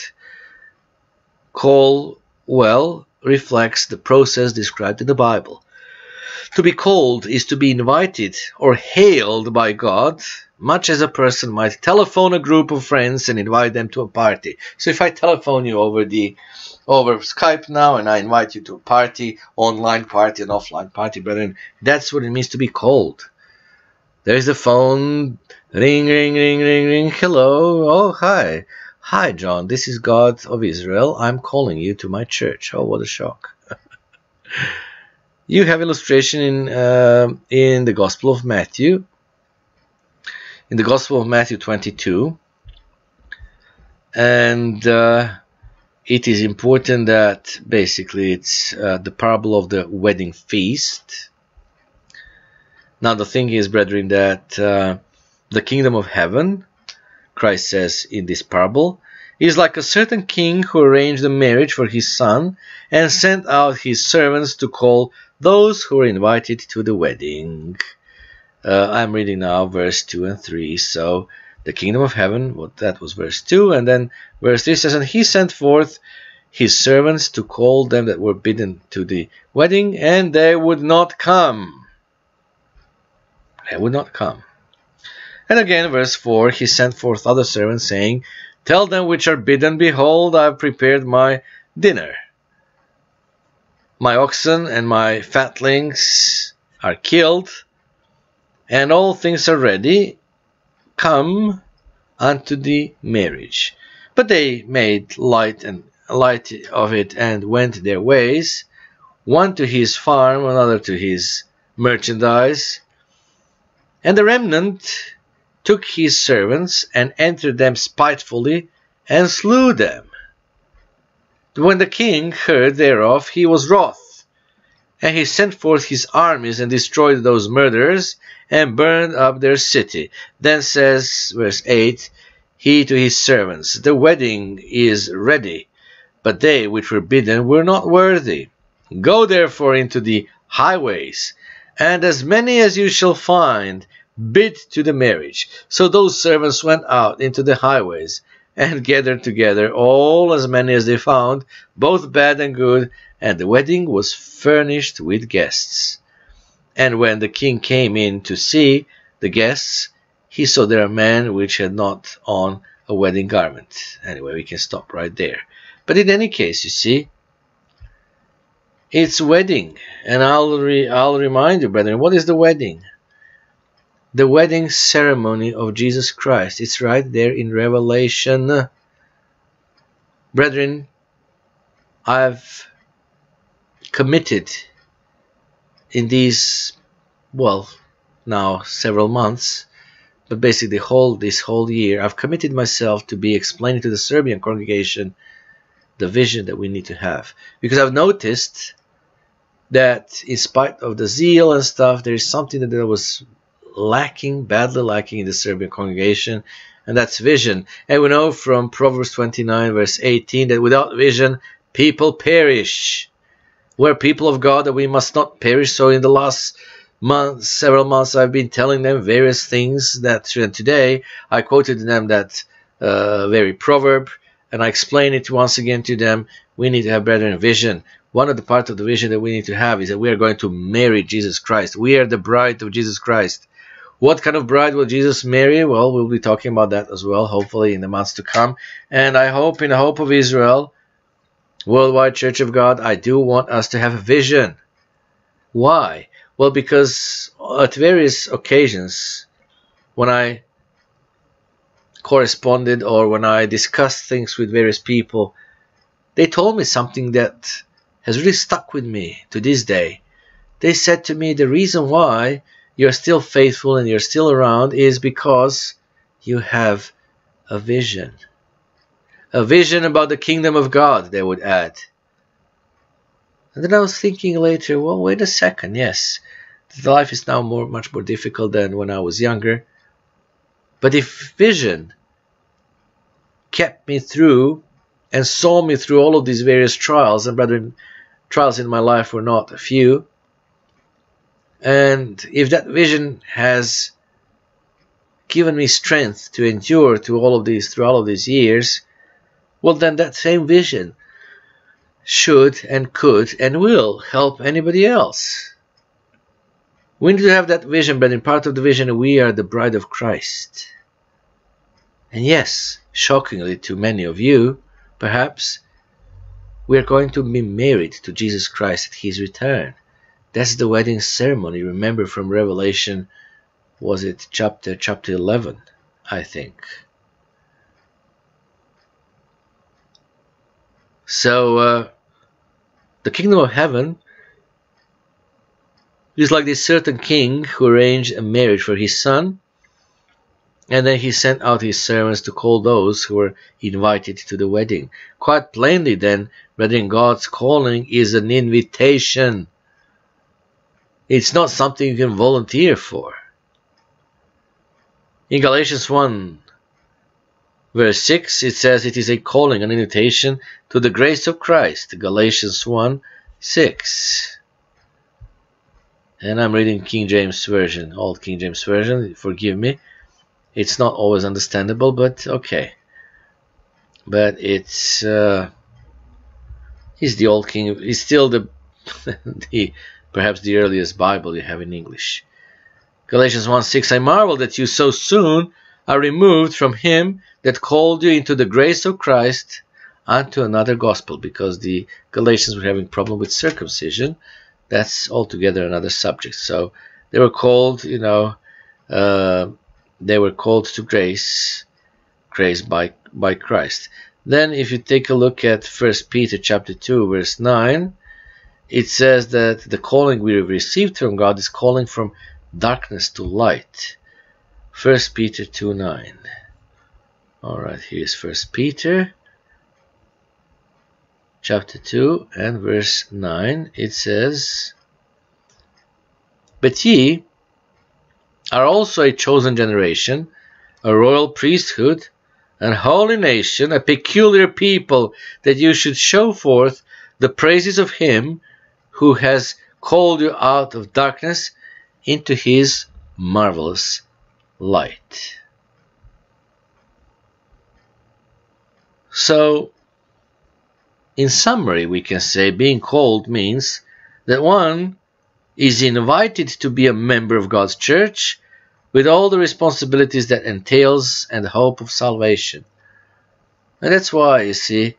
call well reflects the process described in the Bible. To be called is to be invited or hailed by God, much as a person might telephone a group of friends and invite them to a party. So if I telephone you over the over Skype now and I invite you to a party, online party and offline party, brethren, that's what it means to be called. There's the phone, ring, ring, ring, ring, ring, hello, oh, hi. Hi, John, this is God of Israel. I'm calling you to my church. Oh, what a shock. <laughs> you have illustration in, uh, in the Gospel of Matthew. In the Gospel of Matthew 22. And... Uh, it is important that basically it's uh, the parable of the wedding feast. Now, the thing is, brethren, that uh, the kingdom of heaven, Christ says in this parable, is like a certain king who arranged a marriage for his son and sent out his servants to call those who were invited to the wedding. Uh, I'm reading now verse 2 and 3. So, the kingdom of heaven, well, that was verse 2, and then verse 3 says, And he sent forth his servants to call them that were bidden to the wedding, and they would not come. They would not come. And again, verse 4, he sent forth other servants, saying, Tell them which are bidden, Behold, I have prepared my dinner. My oxen and my fatlings are killed, and all things are ready come unto the marriage. But they made light and light of it and went their ways, one to his farm, another to his merchandise. And the remnant took his servants and entered them spitefully and slew them. When the king heard thereof, he was wroth and he sent forth his armies and destroyed those murderers and burned up their city. Then says, verse 8, he to his servants, The wedding is ready, but they which were bidden were not worthy. Go therefore into the highways, and as many as you shall find, bid to the marriage. So those servants went out into the highways and gathered together all as many as they found, both bad and good, and the wedding was furnished with guests. And when the king came in to see the guests, he saw there a man which had not on a wedding garment. Anyway, we can stop right there. But in any case, you see, it's wedding. And I'll, re I'll remind you, brethren, what is the wedding? The wedding ceremony of Jesus Christ. It's right there in Revelation. Brethren, I've committed in these, well, now several months, but basically whole this whole year, I've committed myself to be explaining to the Serbian congregation the vision that we need to have. Because I've noticed that in spite of the zeal and stuff, there is something that was lacking, badly lacking in the Serbian congregation, and that's vision. And we know from Proverbs 29, verse 18, that without vision, people perish. We're people of God that we must not perish. So in the last months, several months, I've been telling them various things that today I quoted them that uh, very proverb, and I explained it once again to them. We need to have brethren vision. One of the parts of the vision that we need to have is that we are going to marry Jesus Christ. We are the bride of Jesus Christ. What kind of bride will Jesus marry? Well, we'll be talking about that as well, hopefully in the months to come. And I hope, in the hope of Israel, Worldwide Church of God, I do want us to have a vision. Why? Well, because at various occasions, when I corresponded or when I discussed things with various people, they told me something that has really stuck with me to this day. They said to me, the reason why you're still faithful and you're still around is because you have a vision. A vision about the kingdom of God, they would add. And then I was thinking later, well, wait a second, yes, the life is now more, much more difficult than when I was younger. But if vision kept me through and saw me through all of these various trials, and brethren, trials in my life were not a few, and if that vision has given me strength to endure to all of these through all of these years, well then that same vision should and could and will help anybody else. We need to have that vision, but in part of the vision we are the bride of Christ. And yes, shockingly to many of you, perhaps, we are going to be married to Jesus Christ at his return. That's the wedding ceremony. Remember from Revelation, was it chapter chapter 11, I think. So, uh, the kingdom of heaven is like this certain king who arranged a marriage for his son, and then he sent out his servants to call those who were invited to the wedding. Quite plainly, then, brethren, God's calling is an invitation. It's not something you can volunteer for. In Galatians 1 verse 6 it says it is a calling an invitation to the grace of christ. Galatians 1 6 and i'm reading king james version old king james version. Forgive me. It's not always understandable but okay. But it's uh it's the old king. It's still the <laughs> the perhaps the earliest bible you have in english galatians 1 6 i marvel that you so soon are removed from him that called you into the grace of Christ unto another gospel because the Galatians were having problem with circumcision. That's altogether another subject. So they were called, you know, uh, they were called to grace, grace by by Christ. Then, if you take a look at First Peter chapter two, verse nine, it says that the calling we have received from God is calling from darkness to light. First Peter 2 9. Alright, here's First Peter chapter 2 and verse 9. It says, But ye are also a chosen generation, a royal priesthood, an holy nation, a peculiar people, that you should show forth the praises of him who has called you out of darkness into his marvelous light. So, in summary, we can say being called means that one is invited to be a member of God's church with all the responsibilities that entails and the hope of salvation. And that's why, you see,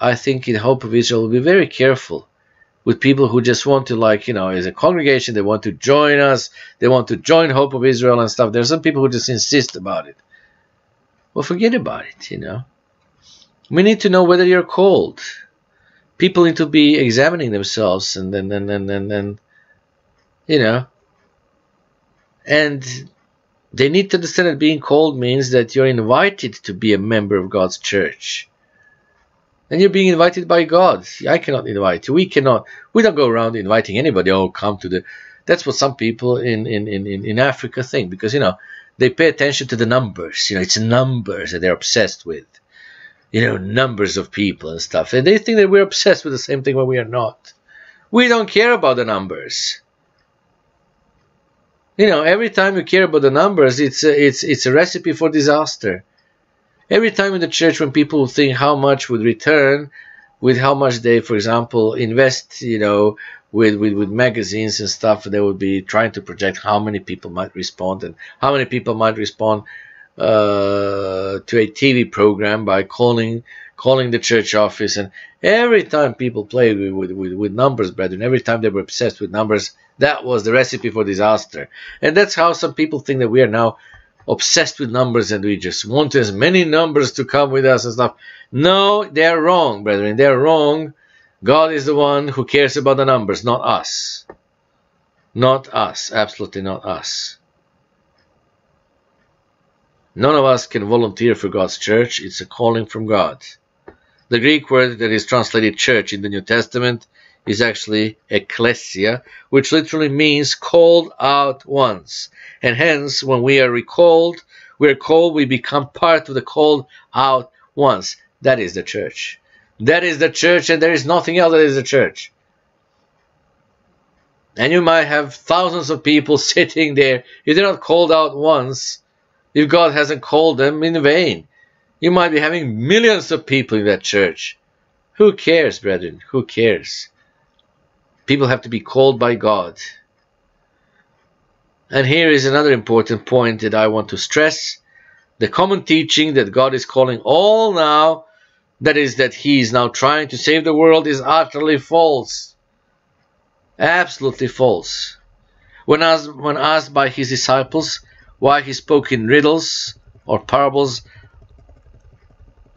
I think in Hope of Israel we'll be very careful with people who just want to like, you know, as a congregation, they want to join us, they want to join Hope of Israel and stuff. There's some people who just insist about it. Well, forget about it, you know. We need to know whether you're called. People need to be examining themselves and then and and and, and you know and they need to understand that being called means that you're invited to be a member of God's church. And you're being invited by God. I cannot invite you. We cannot. We don't go around inviting anybody. Oh, come to the. That's what some people in, in, in, in Africa think because, you know, they pay attention to the numbers. You know, it's numbers that they're obsessed with. You know, numbers of people and stuff. And they think that we're obsessed with the same thing when we are not. We don't care about the numbers you know every time you care about the numbers it's a, it's it's a recipe for disaster every time in the church when people think how much would return with how much they for example invest you know with, with, with magazines and stuff they would be trying to project how many people might respond and how many people might respond uh, to a TV program by calling calling the church office and every time people played with, with, with numbers brethren every time they were obsessed with numbers that was the recipe for disaster. And that's how some people think that we are now obsessed with numbers and we just want as many numbers to come with us and stuff. No, they're wrong, brethren. They're wrong. God is the one who cares about the numbers, not us. Not us. Absolutely not us. None of us can volunteer for God's church. It's a calling from God. The Greek word that is translated church in the New Testament is actually ecclesia, which literally means called out once. And hence, when we are recalled, we are called, we become part of the called out once. That is the church. That is the church, and there is nothing else that is the church. And you might have thousands of people <laughs> sitting there. If they're not called out once, if God hasn't called them in vain, you might be having millions of people in that church. Who cares, brethren? Who cares? People have to be called by God. And here is another important point that I want to stress. The common teaching that God is calling all now, that is, that He is now trying to save the world, is utterly false. Absolutely false. When asked, when asked by His disciples why He spoke in riddles or parables,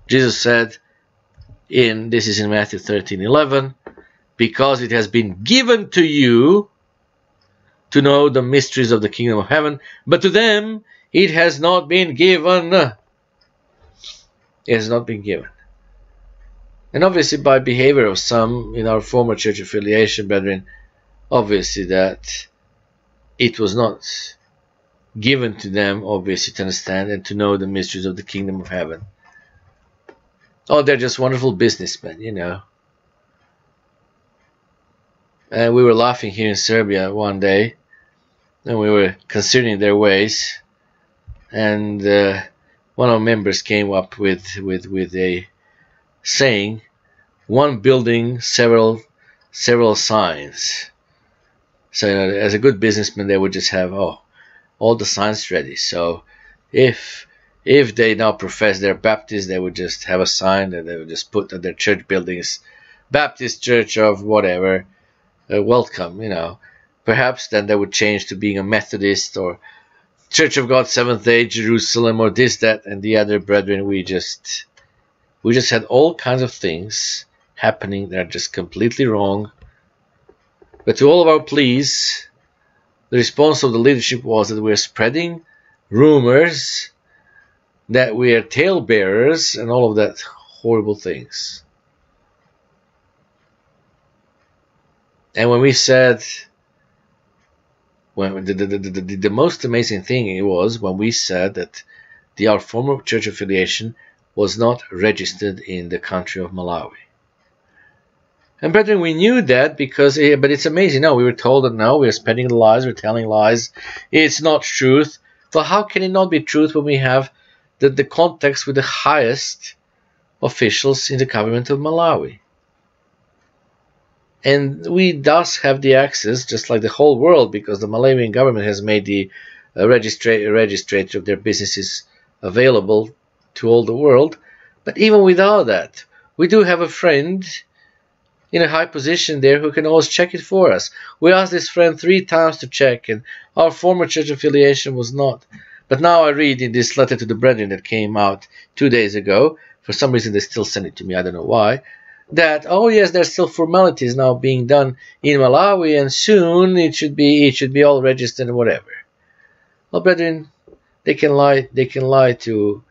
Jesus said, in this is in Matthew 13 11, because it has been given to you to know the mysteries of the kingdom of heaven, but to them it has not been given. It has not been given. And obviously, by behavior of some in our former church affiliation, brethren, obviously that it was not given to them, obviously, to understand and to know the mysteries of the kingdom of heaven. Oh, they're just wonderful businessmen, you know. And we were laughing here in Serbia one day, and we were considering their ways. And uh, one of our members came up with, with, with a saying, one building, several, several signs. So you know, as a good businessman, they would just have, oh, all the signs ready. So if if they now profess they're Baptist, they would just have a sign that they would just put at their church buildings, Baptist Church of whatever, uh, welcome, you know. Perhaps then they would change to being a Methodist or Church of God Seventh Day Jerusalem or this, that, and the other. Brethren, we just we just had all kinds of things happening that are just completely wrong. But to all of our pleas, the response of the leadership was that we're spreading rumors that we are talebearers and all of that horrible things. And when we said, when the, the, the, the, the most amazing thing it was when we said that the our former church affiliation was not registered in the country of Malawi. And brethren, we knew that because, eh, but it's amazing. Now we were told that now we're spreading lies, we're telling lies. It's not truth. But how can it not be truth when we have the, the context with the highest officials in the government of Malawi. And we thus have the access, just like the whole world, because the Malawian government has made the uh, registrator of their businesses available to all the world. But even without that, we do have a friend in a high position there who can always check it for us. We asked this friend three times to check, and our former church affiliation was not. But now I read in this letter to the brethren that came out two days ago, for some reason they still send it to me, I don't know why, that oh yes, there's still formalities now being done in Malawi, and soon it should be it should be all registered and whatever. Well, brethren, they can lie they can lie to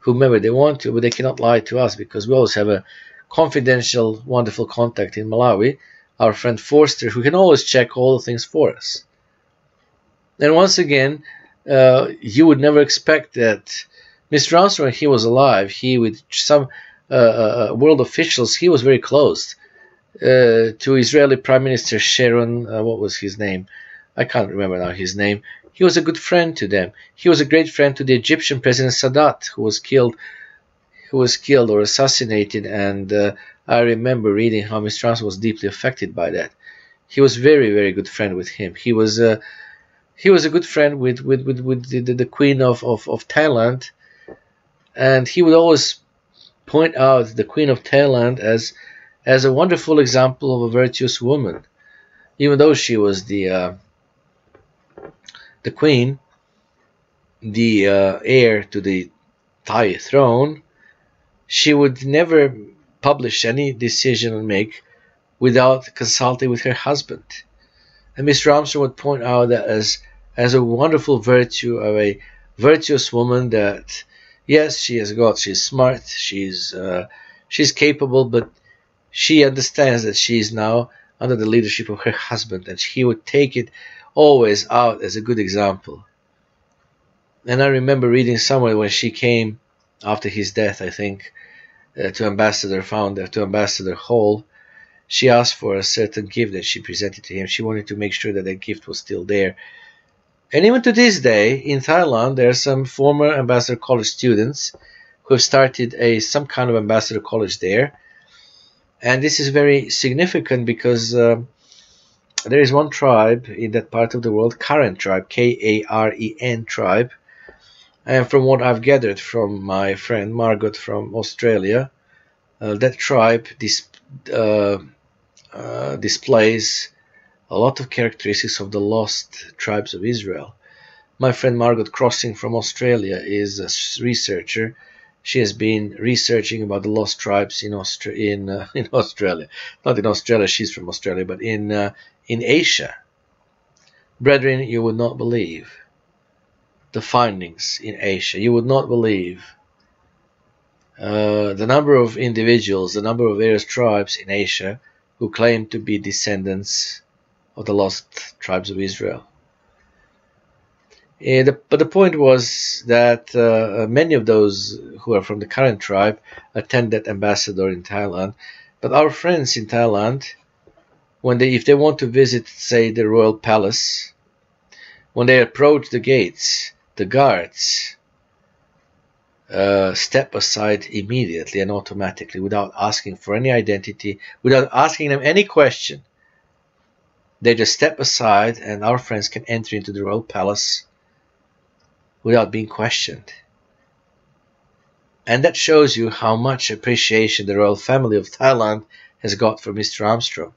whomever they want to, but they cannot lie to us because we always have a confidential, wonderful contact in Malawi, our friend Forster, who can always check all the things for us. And once again, uh, you would never expect that Mr. Armstrong, he was alive, he with some world officials, he was very close uh, to Israeli Prime Minister Sharon. Uh, what was his name? I can't remember now his name. He was a good friend to them. He was a great friend to the Egyptian President Sadat, who was killed who was killed or assassinated, and uh, I remember reading how Mr. Armstrong was deeply affected by that. He was very, very good friend with him. He was a uh, he was a good friend with with with, with the, the, the Queen of, of, of Thailand, and he would always point out the Queen of Thailand as as a wonderful example of a virtuous woman, even though she was the uh, the queen, the uh, heir to the Thai throne she would never publish any decision and make without consulting with her husband. And Mr. Armstrong would point out that as as a wonderful virtue of a virtuous woman that yes she has got she's smart she's uh, she's capable but she understands that she is now under the leadership of her husband and he would take it always out as a good example and i remember reading somewhere when she came after his death i think uh, to Ambassador Founder, to Ambassador Hall, she asked for a certain gift that she presented to him. She wanted to make sure that that gift was still there. And even to this day, in Thailand, there are some former Ambassador College students who have started a some kind of Ambassador College there. And this is very significant because uh, there is one tribe in that part of the world, Karen tribe, K-A-R-E-N tribe, and from what I've gathered from my friend Margot from Australia, uh, that tribe dis uh, uh, displays a lot of characteristics of the lost tribes of Israel. My friend Margot Crossing from Australia is a researcher. She has been researching about the lost tribes in, Austra in, uh, <laughs> in Australia. Not in Australia, she's from Australia, but in, uh, in Asia. Brethren, you would not believe the findings in Asia. You would not believe uh, the number of individuals, the number of various tribes in Asia who claim to be descendants of the lost tribes of Israel. Uh, the, but the point was that uh, many of those who are from the Karen tribe attend that ambassador in Thailand. But our friends in Thailand, when they, if they want to visit, say, the royal palace, when they approach the gates, the guards uh, step aside immediately and automatically without asking for any identity, without asking them any question. They just step aside and our friends can enter into the royal palace without being questioned. And that shows you how much appreciation the royal family of Thailand has got for Mr. Armstrong,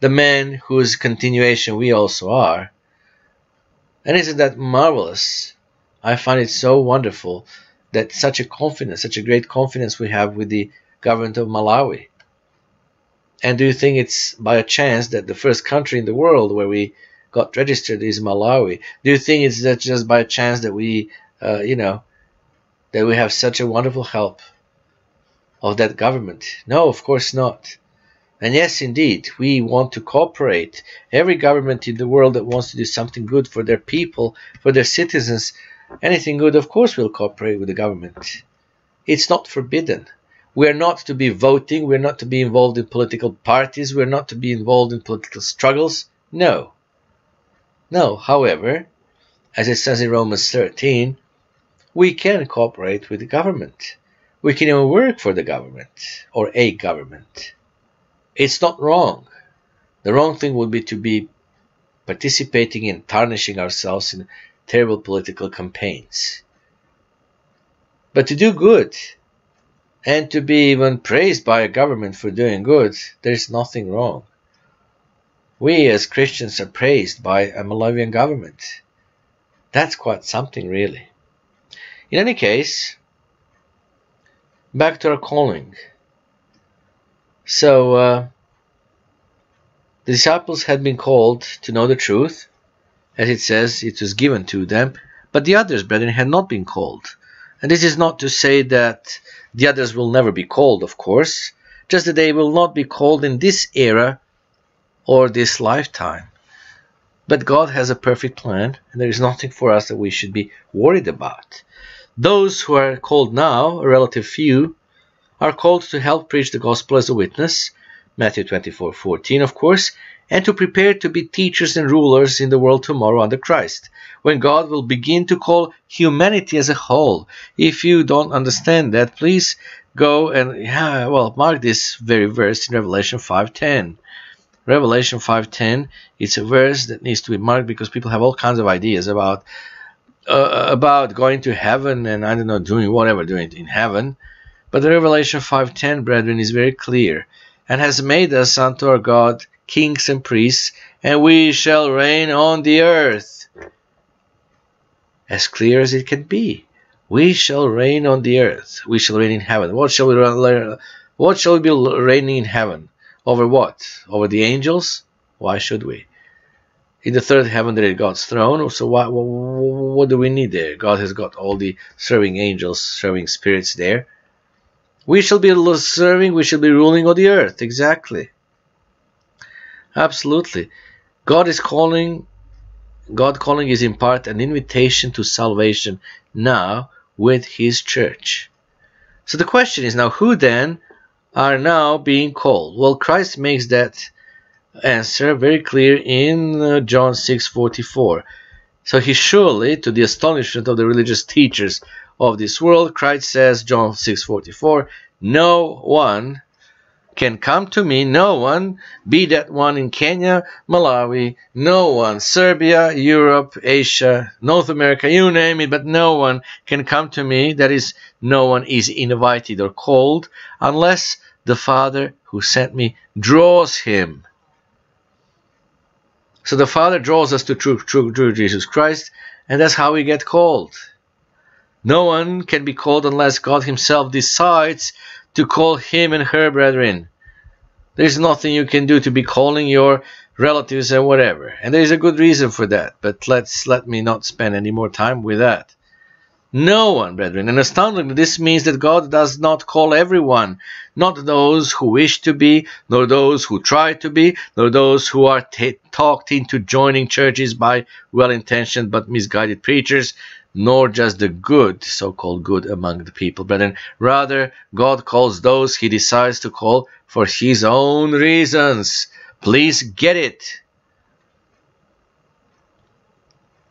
the man whose continuation we also are. And isn't that marvelous? I find it so wonderful that such a confidence, such a great confidence we have with the government of Malawi. And do you think it's by a chance that the first country in the world where we got registered is Malawi? Do you think it's that just by a chance that we, uh, you know, that we have such a wonderful help of that government? No, of course not. And yes, indeed, we want to cooperate. Every government in the world that wants to do something good for their people, for their citizens, anything good, of course, we'll cooperate with the government. It's not forbidden. We're not to be voting. We're not to be involved in political parties. We're not to be involved in political struggles. No. No. However, as it says in Romans 13, we can cooperate with the government. We can even work for the government or a government. It's not wrong. The wrong thing would be to be participating in tarnishing ourselves in terrible political campaigns. But to do good and to be even praised by a government for doing good, there's nothing wrong. We as Christians are praised by a Malawian government. That's quite something, really. In any case, back to our calling. So, uh, the disciples had been called to know the truth, as it says, it was given to them, but the others, brethren, had not been called. And this is not to say that the others will never be called, of course, just that they will not be called in this era or this lifetime. But God has a perfect plan, and there is nothing for us that we should be worried about. Those who are called now, a relative few, are called to help preach the gospel as a witness, Matthew 24:14, of course, and to prepare to be teachers and rulers in the world tomorrow under Christ, when God will begin to call humanity as a whole. If you don't understand that, please go and yeah, well, mark this very verse in Revelation 5:10. Revelation 5:10, it's a verse that needs to be marked because people have all kinds of ideas about uh, about going to heaven and I don't know doing whatever doing in heaven. But the Revelation 5:10, brethren, is very clear and has made us unto our God kings and priests, and we shall reign on the earth. As clear as it can be. We shall reign on the earth. We shall reign in heaven. What shall we? What shall we be reigning in heaven? Over what? Over the angels? Why should we? In the third heaven there is God's throne. So what, what, what do we need there? God has got all the serving angels, serving spirits there. We shall be serving, we shall be ruling on the earth. Exactly. Absolutely. God is calling, God calling is in part an invitation to salvation now with His church. So the question is now, who then are now being called? Well, Christ makes that answer very clear in uh, John 6:44. So he surely, to the astonishment of the religious teachers of this world, Christ says, John 6:44, no one can come to me, no one, be that one in Kenya, Malawi, no one, Serbia, Europe, Asia, North America, you name it, but no one can come to me, that is, no one is invited or called, unless the Father who sent me draws him. So the Father draws us to true, true, true Jesus Christ, and that's how we get called. No one can be called unless God Himself decides to call him and her brethren. There's nothing you can do to be calling your relatives and whatever. And there is a good reason for that, but let's let me not spend any more time with that. No one, brethren, and astoundingly, this means that God does not call everyone, not those who wish to be, nor those who try to be, nor those who are talked into joining churches by well intentioned but misguided preachers, nor just the good, so-called good among the people, brethren. Rather, God calls those he decides to call for his own reasons. Please get it.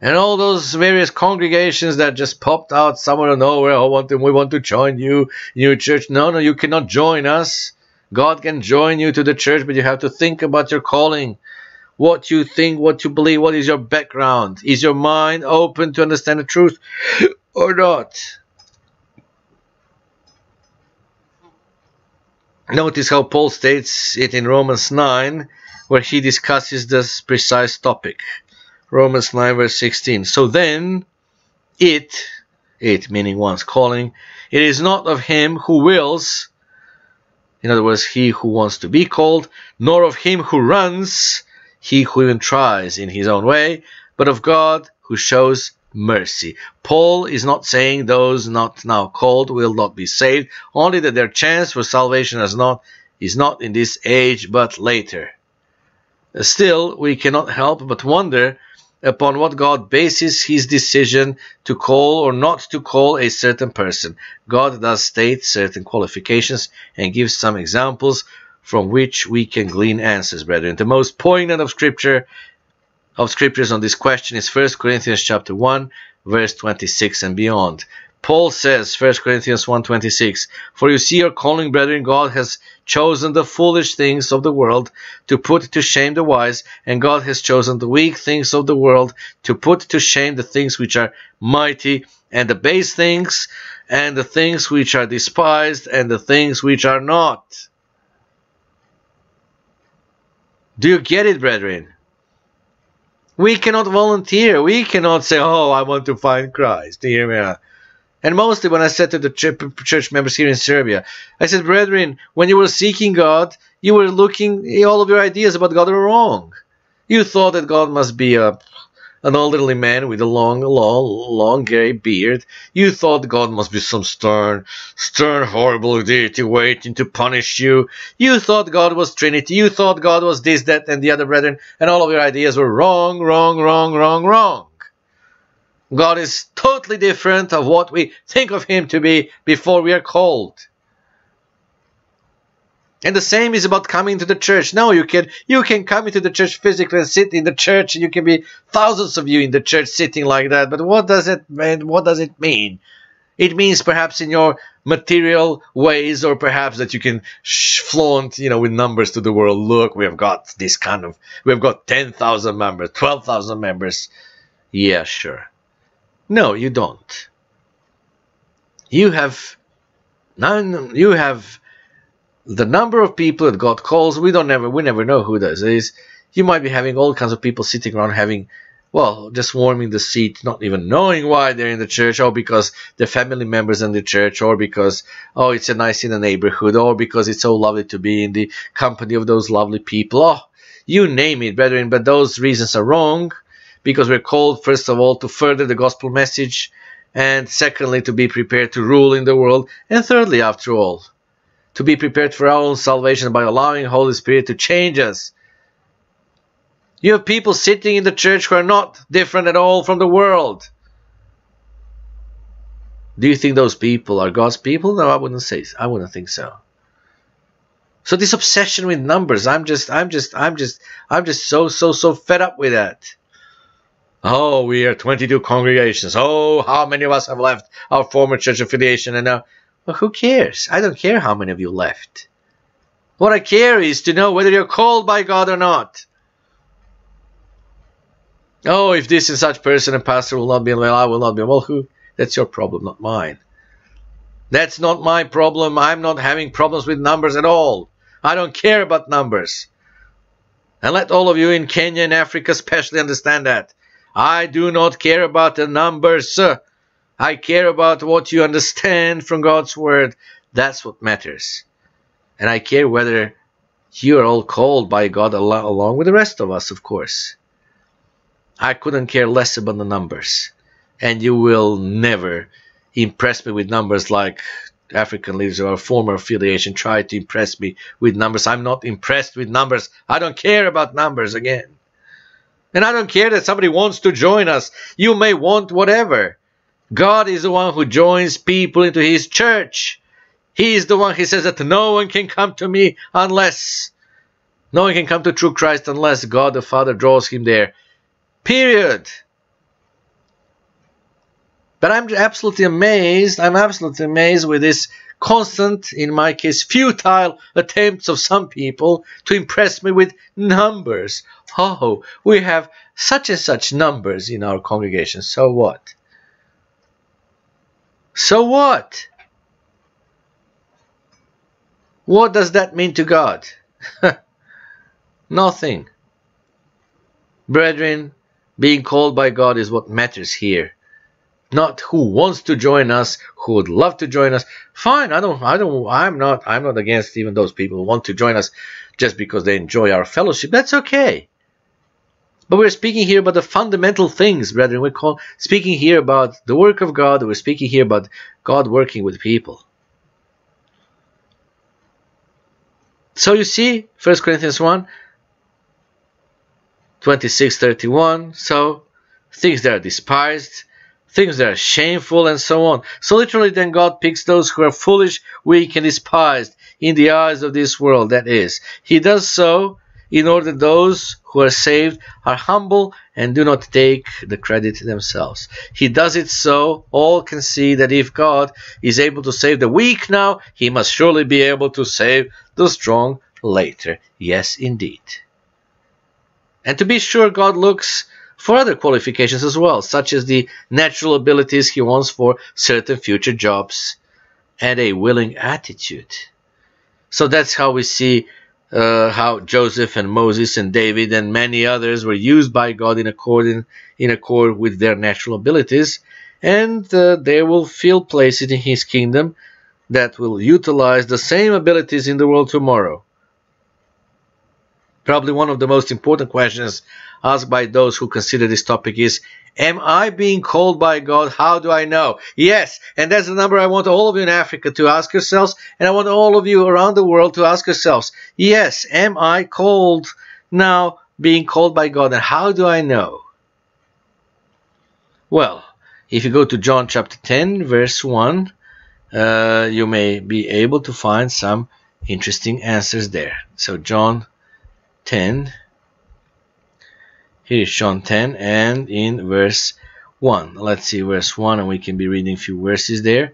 And all those various congregations that just popped out somewhere of nowhere, oh, want to, we want to join you, new church. No, no, you cannot join us. God can join you to the church, but you have to think about your calling what you think, what you believe, what is your background. Is your mind open to understand the truth or not? Notice how Paul states it in Romans 9, where he discusses this precise topic. Romans 9, verse 16. So then, it, it meaning one's calling, it is not of him who wills, in other words, he who wants to be called, nor of him who runs, he who even tries in his own way, but of God who shows mercy. Paul is not saying those not now called will not be saved, only that their chance for salvation is not is not in this age but later. Still, we cannot help but wonder upon what God bases his decision to call or not to call a certain person. God does state certain qualifications and gives some examples from which we can glean answers, brethren. The most poignant of scripture of scriptures on this question is 1 Corinthians chapter 1, verse 26 and beyond. Paul says, 1 Corinthians 1.26, For you see your calling, brethren, God has chosen the foolish things of the world to put to shame the wise, and God has chosen the weak things of the world to put to shame the things which are mighty, and the base things, and the things which are despised, and the things which are not. Do you get it, brethren? We cannot volunteer. We cannot say, oh, I want to find Christ. Hear me? And mostly when I said to the church members here in Serbia, I said, brethren, when you were seeking God, you were looking, all of your ideas about God were wrong. You thought that God must be a an elderly man with a long, long, long gray beard. You thought God must be some stern, stern, horrible deity waiting to punish you. You thought God was Trinity. You thought God was this, that, and the other brethren, and all of your ideas were wrong, wrong, wrong, wrong, wrong. God is totally different of what we think of him to be before we are called. And the same is about coming to the church. No, you can you can come into the church physically and sit in the church. You can be thousands of you in the church sitting like that. But what does it mean? What does it mean? It means perhaps in your material ways, or perhaps that you can flaunt, you know, with numbers to the world. Look, we have got this kind of, we have got ten thousand members, twelve thousand members. Yeah, sure. No, you don't. You have none. You have the number of people that God calls. We don't never. We never know who that is. You might be having all kinds of people sitting around having, well, just warming the seat, not even knowing why they're in the church, or because they're family members in the church, or because oh, it's a nice in the neighborhood, or because it's so lovely to be in the company of those lovely people. Oh, you name it, brethren. But those reasons are wrong because we're called, first of all, to further the gospel message, and secondly, to be prepared to rule in the world, and thirdly, after all, to be prepared for our own salvation by allowing Holy Spirit to change us. You have people sitting in the church who are not different at all from the world. Do you think those people are God's people? No, I wouldn't say. I wouldn't think so. So this obsession with numbers, I'm just, I'm just, I'm just, I'm just so, so, so fed up with that. Oh, we are 22 congregations. Oh, how many of us have left our former church affiliation and now? Well, who cares? I don't care how many of you left. What I care is to know whether you're called by God or not. Oh, if this and such person and pastor will not be well, I will not be well. Who? That's your problem, not mine. That's not my problem. I'm not having problems with numbers at all. I don't care about numbers. And let all of you in Kenya and Africa especially understand that. I do not care about the numbers. I care about what you understand from God's word. That's what matters. And I care whether you are all called by God along with the rest of us, of course. I couldn't care less about the numbers. And you will never impress me with numbers like African leaders of our former affiliation try to impress me with numbers. I'm not impressed with numbers. I don't care about numbers again. And I don't care that somebody wants to join us. You may want whatever. God is the one who joins people into his church. He is the one He says that no one can come to me unless no one can come to true Christ unless God the Father draws him there. Period. But I'm absolutely amazed. I'm absolutely amazed with this constant, in my case, futile attempts of some people to impress me with numbers. Oh, we have such and such numbers in our congregation. So what? So what? What does that mean to God? <laughs> Nothing. Brethren, being called by God is what matters here not who wants to join us, who would love to join us. Fine, I don't, I don't, I'm not, I'm not against even those people who want to join us just because they enjoy our fellowship. That's okay. But we're speaking here about the fundamental things, brethren. We're call, speaking here about the work of God. We're speaking here about God working with people. So you see, 1 Corinthians 1, 26, 31. So things that are despised, things that are shameful, and so on. So literally, then God picks those who are foolish, weak, and despised in the eyes of this world. That is, He does so in order those who are saved are humble and do not take the credit themselves. He does it so all can see that if God is able to save the weak now, he must surely be able to save the strong later. Yes, indeed. And to be sure, God looks for other qualifications as well, such as the natural abilities he wants for certain future jobs and a willing attitude. So that's how we see uh, how Joseph and Moses and David and many others were used by God in accord in, in accord with their natural abilities, and uh, they will fill places in His kingdom that will utilize the same abilities in the world tomorrow. Probably one of the most important questions asked by those who consider this topic is Am I being called by God? How do I know? Yes, and that's the number I want all of you in Africa to ask yourselves, and I want all of you around the world to ask yourselves, Yes, am I called now, being called by God, and how do I know? Well, if you go to John chapter 10, verse 1, uh, you may be able to find some interesting answers there. So, John 10. Here is John 10 and in verse 1. Let's see verse 1 and we can be reading a few verses there.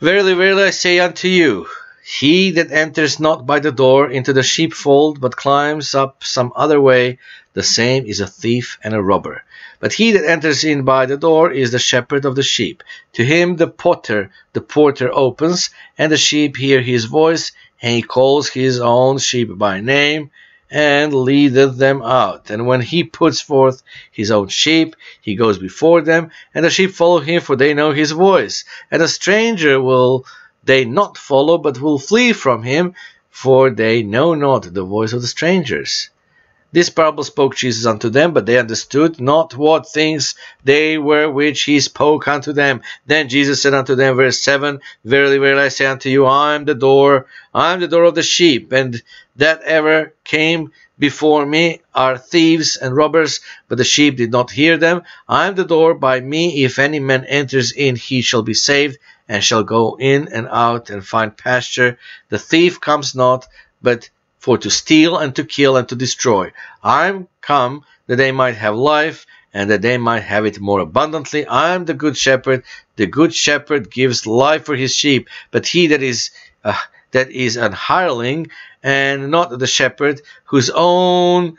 Verily, verily, I say unto you, he that enters not by the door into the sheepfold, but climbs up some other way, the same is a thief and a robber. But he that enters in by the door is the shepherd of the sheep. To him the potter, the porter opens, and the sheep hear his voice, and he calls his own sheep by name and leadeth them out. And when he puts forth his own sheep, he goes before them, and the sheep follow him, for they know his voice. And a stranger will they not follow, but will flee from him, for they know not the voice of the strangers. This parable spoke Jesus unto them, but they understood not what things they were which he spoke unto them. Then Jesus said unto them, verse 7, Verily, verily, I say unto you, I am the door, I am the door of the sheep, and that ever came before me are thieves and robbers, but the sheep did not hear them. I am the door, by me if any man enters in, he shall be saved, and shall go in and out and find pasture. The thief comes not, but for to steal and to kill and to destroy. I am come that they might have life and that they might have it more abundantly. I am the good shepherd. The good shepherd gives life for his sheep, but he that is uh, that is an hireling and not the shepherd, whose own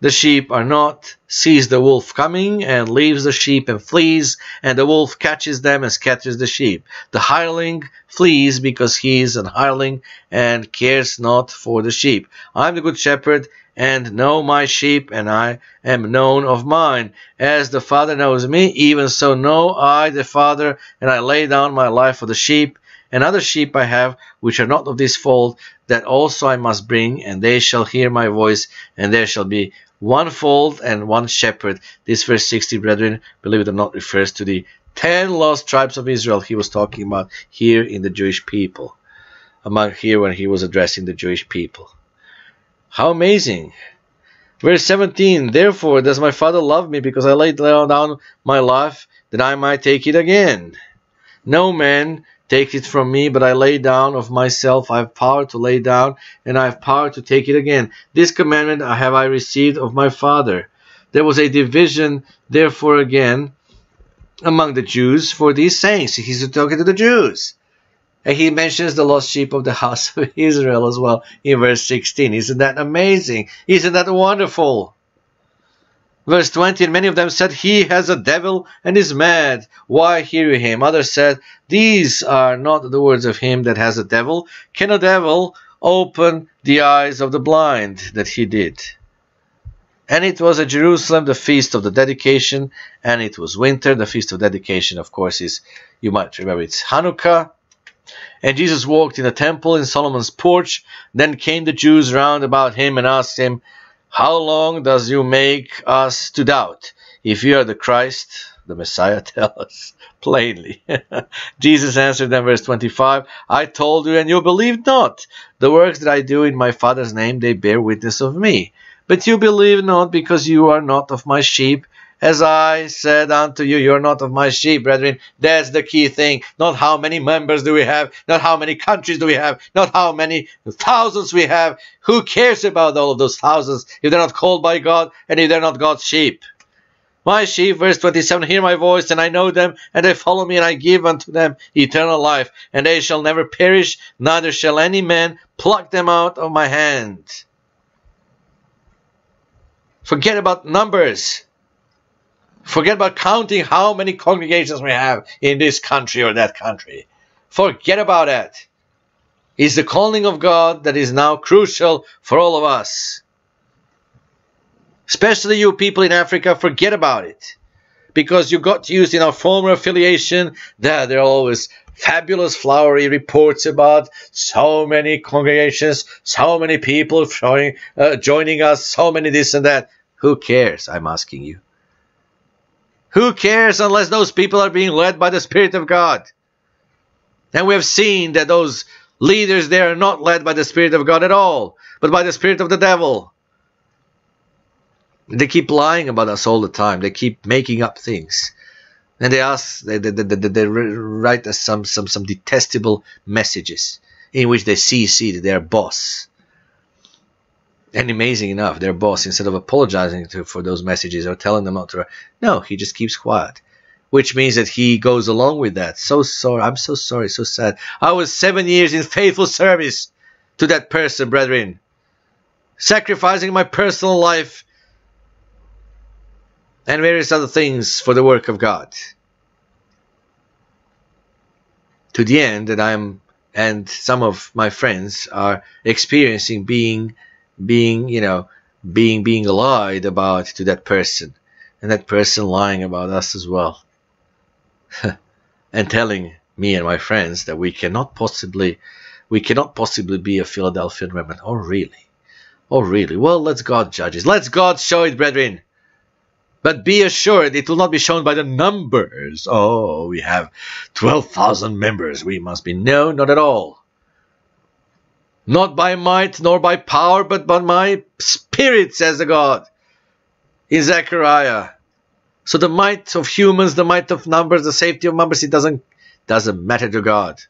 the sheep are not, sees the wolf coming, and leaves the sheep and flees, and the wolf catches them and scatters the sheep. The hireling flees because he is an hireling and cares not for the sheep. I am the good shepherd, and know my sheep, and I am known of mine. As the Father knows me, even so know I the Father, and I lay down my life for the sheep. And other sheep I have, which are not of this fold, that also I must bring, and they shall hear my voice, and there shall be one fold and one shepherd. This verse 60, brethren, believe it or not, refers to the ten lost tribes of Israel he was talking about here in the Jewish people. Among here when he was addressing the Jewish people. How amazing! Verse 17, Therefore does my Father love me, because I laid down my life, that I might take it again. No man Take it from me, but I lay down of myself. I have power to lay down, and I have power to take it again. This commandment have I received of my Father. There was a division, therefore, again among the Jews for these sayings. He's talking to the Jews. And he mentions the lost sheep of the house <laughs> of Israel as well in verse 16. Isn't that amazing? Isn't that wonderful? Verse 20, and many of them said, He has a devil and is mad. Why hear you him? Others said, These are not the words of him that has a devil. Can a devil open the eyes of the blind that he did? And it was at Jerusalem the feast of the dedication, and it was winter. The feast of dedication, of course, is, you might remember, it's Hanukkah. And Jesus walked in the temple in Solomon's porch. Then came the Jews round about him and asked him, how long does you make us to doubt? If you are the Christ, the Messiah, <laughs> tell us plainly. <laughs> Jesus answered them, verse 25, I told you, and you believed not. The works that I do in my Father's name, they bear witness of me. But you believe not, because you are not of my sheep, as I said unto you, you are not of my sheep, brethren. That's the key thing. Not how many members do we have, not how many countries do we have, not how many thousands we have. Who cares about all of those thousands if they're not called by God and if they're not God's sheep? My sheep, verse 27, hear my voice, and I know them, and they follow me, and I give unto them eternal life, and they shall never perish, neither shall any man pluck them out of my hand. Forget about numbers. Forget about counting how many congregations we have in this country or that country. Forget about that. It's the calling of God that is now crucial for all of us. Especially you people in Africa, forget about it. Because you got used in our former affiliation that there are always fabulous flowery reports about so many congregations, so many people showing, uh, joining us, so many this and that. Who cares? I'm asking you. Who cares unless those people are being led by the Spirit of God? And we have seen that those leaders there are not led by the Spirit of God at all, but by the Spirit of the devil. They keep lying about us all the time. They keep making up things. And they ask, they, they, they, they write us some, some, some detestable messages in which they see their boss. And amazing enough, their boss, instead of apologizing to, for those messages or telling them not to, no, he just keeps quiet. Which means that he goes along with that. So sorry. I'm so sorry. So sad. I was seven years in faithful service to that person, brethren. Sacrificing my personal life and various other things for the work of God. To the end that I'm and some of my friends are experiencing being being, you know, being being lied about to that person and that person lying about us as well. <laughs> and telling me and my friends that we cannot possibly we cannot possibly be a Philadelphian remnant. Oh really? Oh really? Well let's God judge it. Let's God show it, brethren. But be assured it will not be shown by the numbers. Oh, we have 12,000 members. We must be. No, not at all. Not by might nor by power, but by my spirit, says the God in Zechariah. So the might of humans, the might of numbers, the safety of numbers, it doesn't, doesn't matter to God.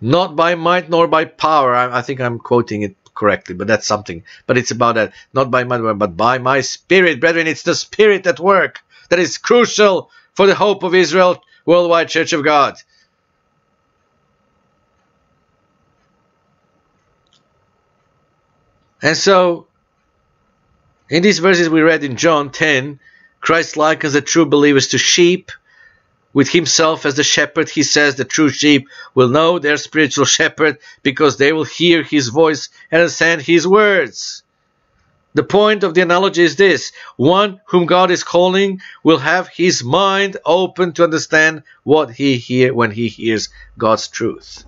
Not by might nor by power. I, I think I'm quoting it correctly, but that's something. But it's about that, not by word, but by my spirit, brethren. It's the spirit at work that is crucial for the hope of Israel, worldwide Church of God. And so, in these verses we read in John 10, Christ likens the true believers to sheep with himself as the shepherd, he says the true sheep will know their spiritual shepherd because they will hear his voice and understand his words. The point of the analogy is this one whom God is calling will have his mind open to understand what he hear when he hears God's truth.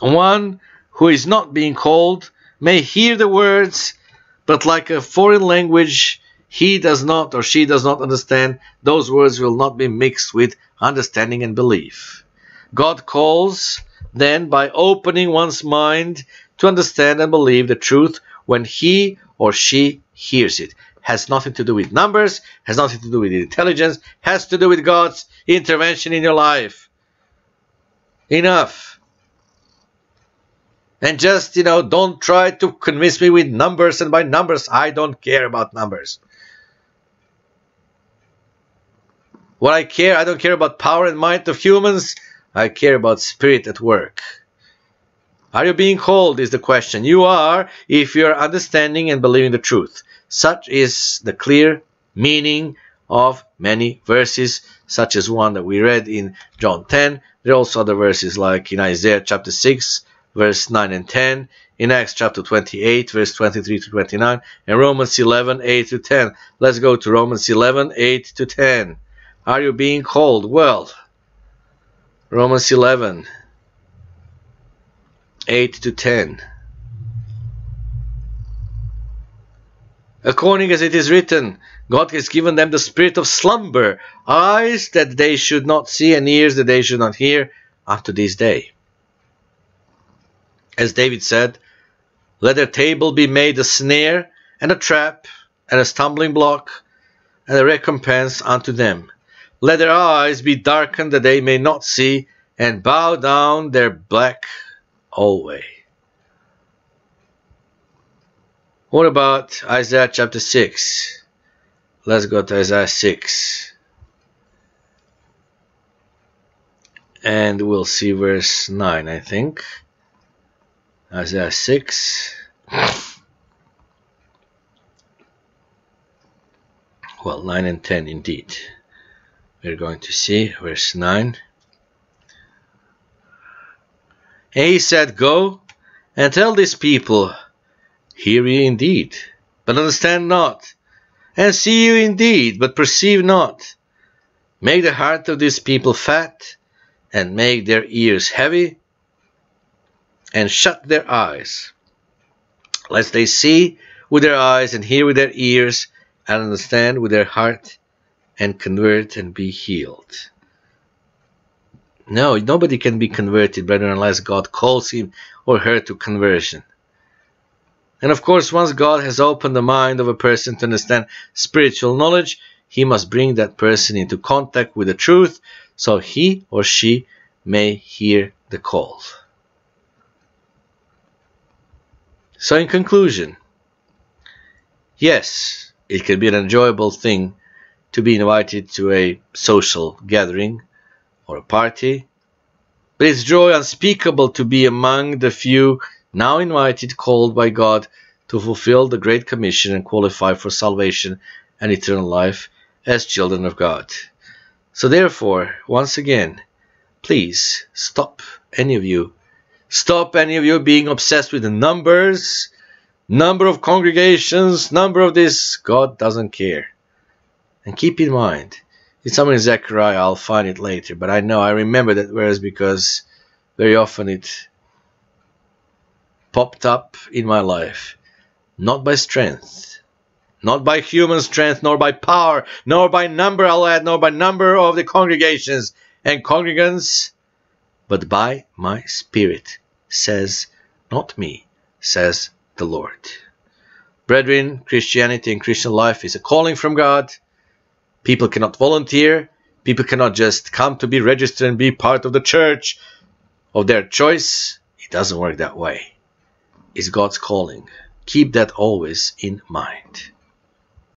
One who is not being called may hear the words, but like a foreign language, he does not or she does not understand, those words will not be mixed with understanding and belief. God calls then by opening one's mind to understand and believe the truth when he or she hears it. Has nothing to do with numbers, has nothing to do with intelligence, has to do with God's intervention in your life. Enough. And just, you know, don't try to convince me with numbers, and by numbers, I don't care about numbers. What I care, I don't care about power and might of humans. I care about spirit at work. Are you being called is the question. You are if you are understanding and believing the truth. Such is the clear meaning of many verses, such as one that we read in John 10. There are also other verses like in Isaiah chapter 6, verse 9 and 10, in Acts chapter 28, verse 23 to 29, and Romans 11, 8 to 10. Let's go to Romans 11, 8 to 10. Are you being called? Well, Romans 11, 8 to 10. According as it is written, God has given them the spirit of slumber, eyes that they should not see, and ears that they should not hear, after this day. As David said, Let their table be made a snare and a trap, and a stumbling block, and a recompense unto them. Let their eyes be darkened that they may not see, and bow down their black alway. What about Isaiah chapter 6? Let's go to Isaiah 6. And we'll see verse 9, I think. Isaiah 6. Well, 9 and 10 indeed. We're going to see verse 9. And he said, Go and tell these people, Hear ye indeed, but understand not, and see you indeed, but perceive not. Make the heart of these people fat, and make their ears heavy, and shut their eyes, lest they see with their eyes, and hear with their ears, and understand with their heart, and convert and be healed. No, nobody can be converted, brother, unless God calls him or her to conversion. And of course, once God has opened the mind of a person to understand spiritual knowledge, he must bring that person into contact with the truth so he or she may hear the call. So, in conclusion, yes, it can be an enjoyable thing to be invited to a social gathering or a party, but it's joy unspeakable to be among the few now invited, called by God to fulfill the Great Commission and qualify for salvation and eternal life as children of God. So, therefore, once again, please stop, any of you, stop any of you being obsessed with the numbers, number of congregations, number of this. God doesn't care. And keep in mind, it's somewhere in Zechariah, I'll find it later, but I know I remember that verse because very often it popped up in my life. Not by strength, not by human strength, nor by power, nor by number, I'll add, nor by number of the congregations and congregants, but by my Spirit, says not me, says the Lord. Brethren, Christianity and Christian life is a calling from God. People cannot volunteer. People cannot just come to be registered and be part of the church of their choice. It doesn't work that way. It's God's calling. Keep that always in mind.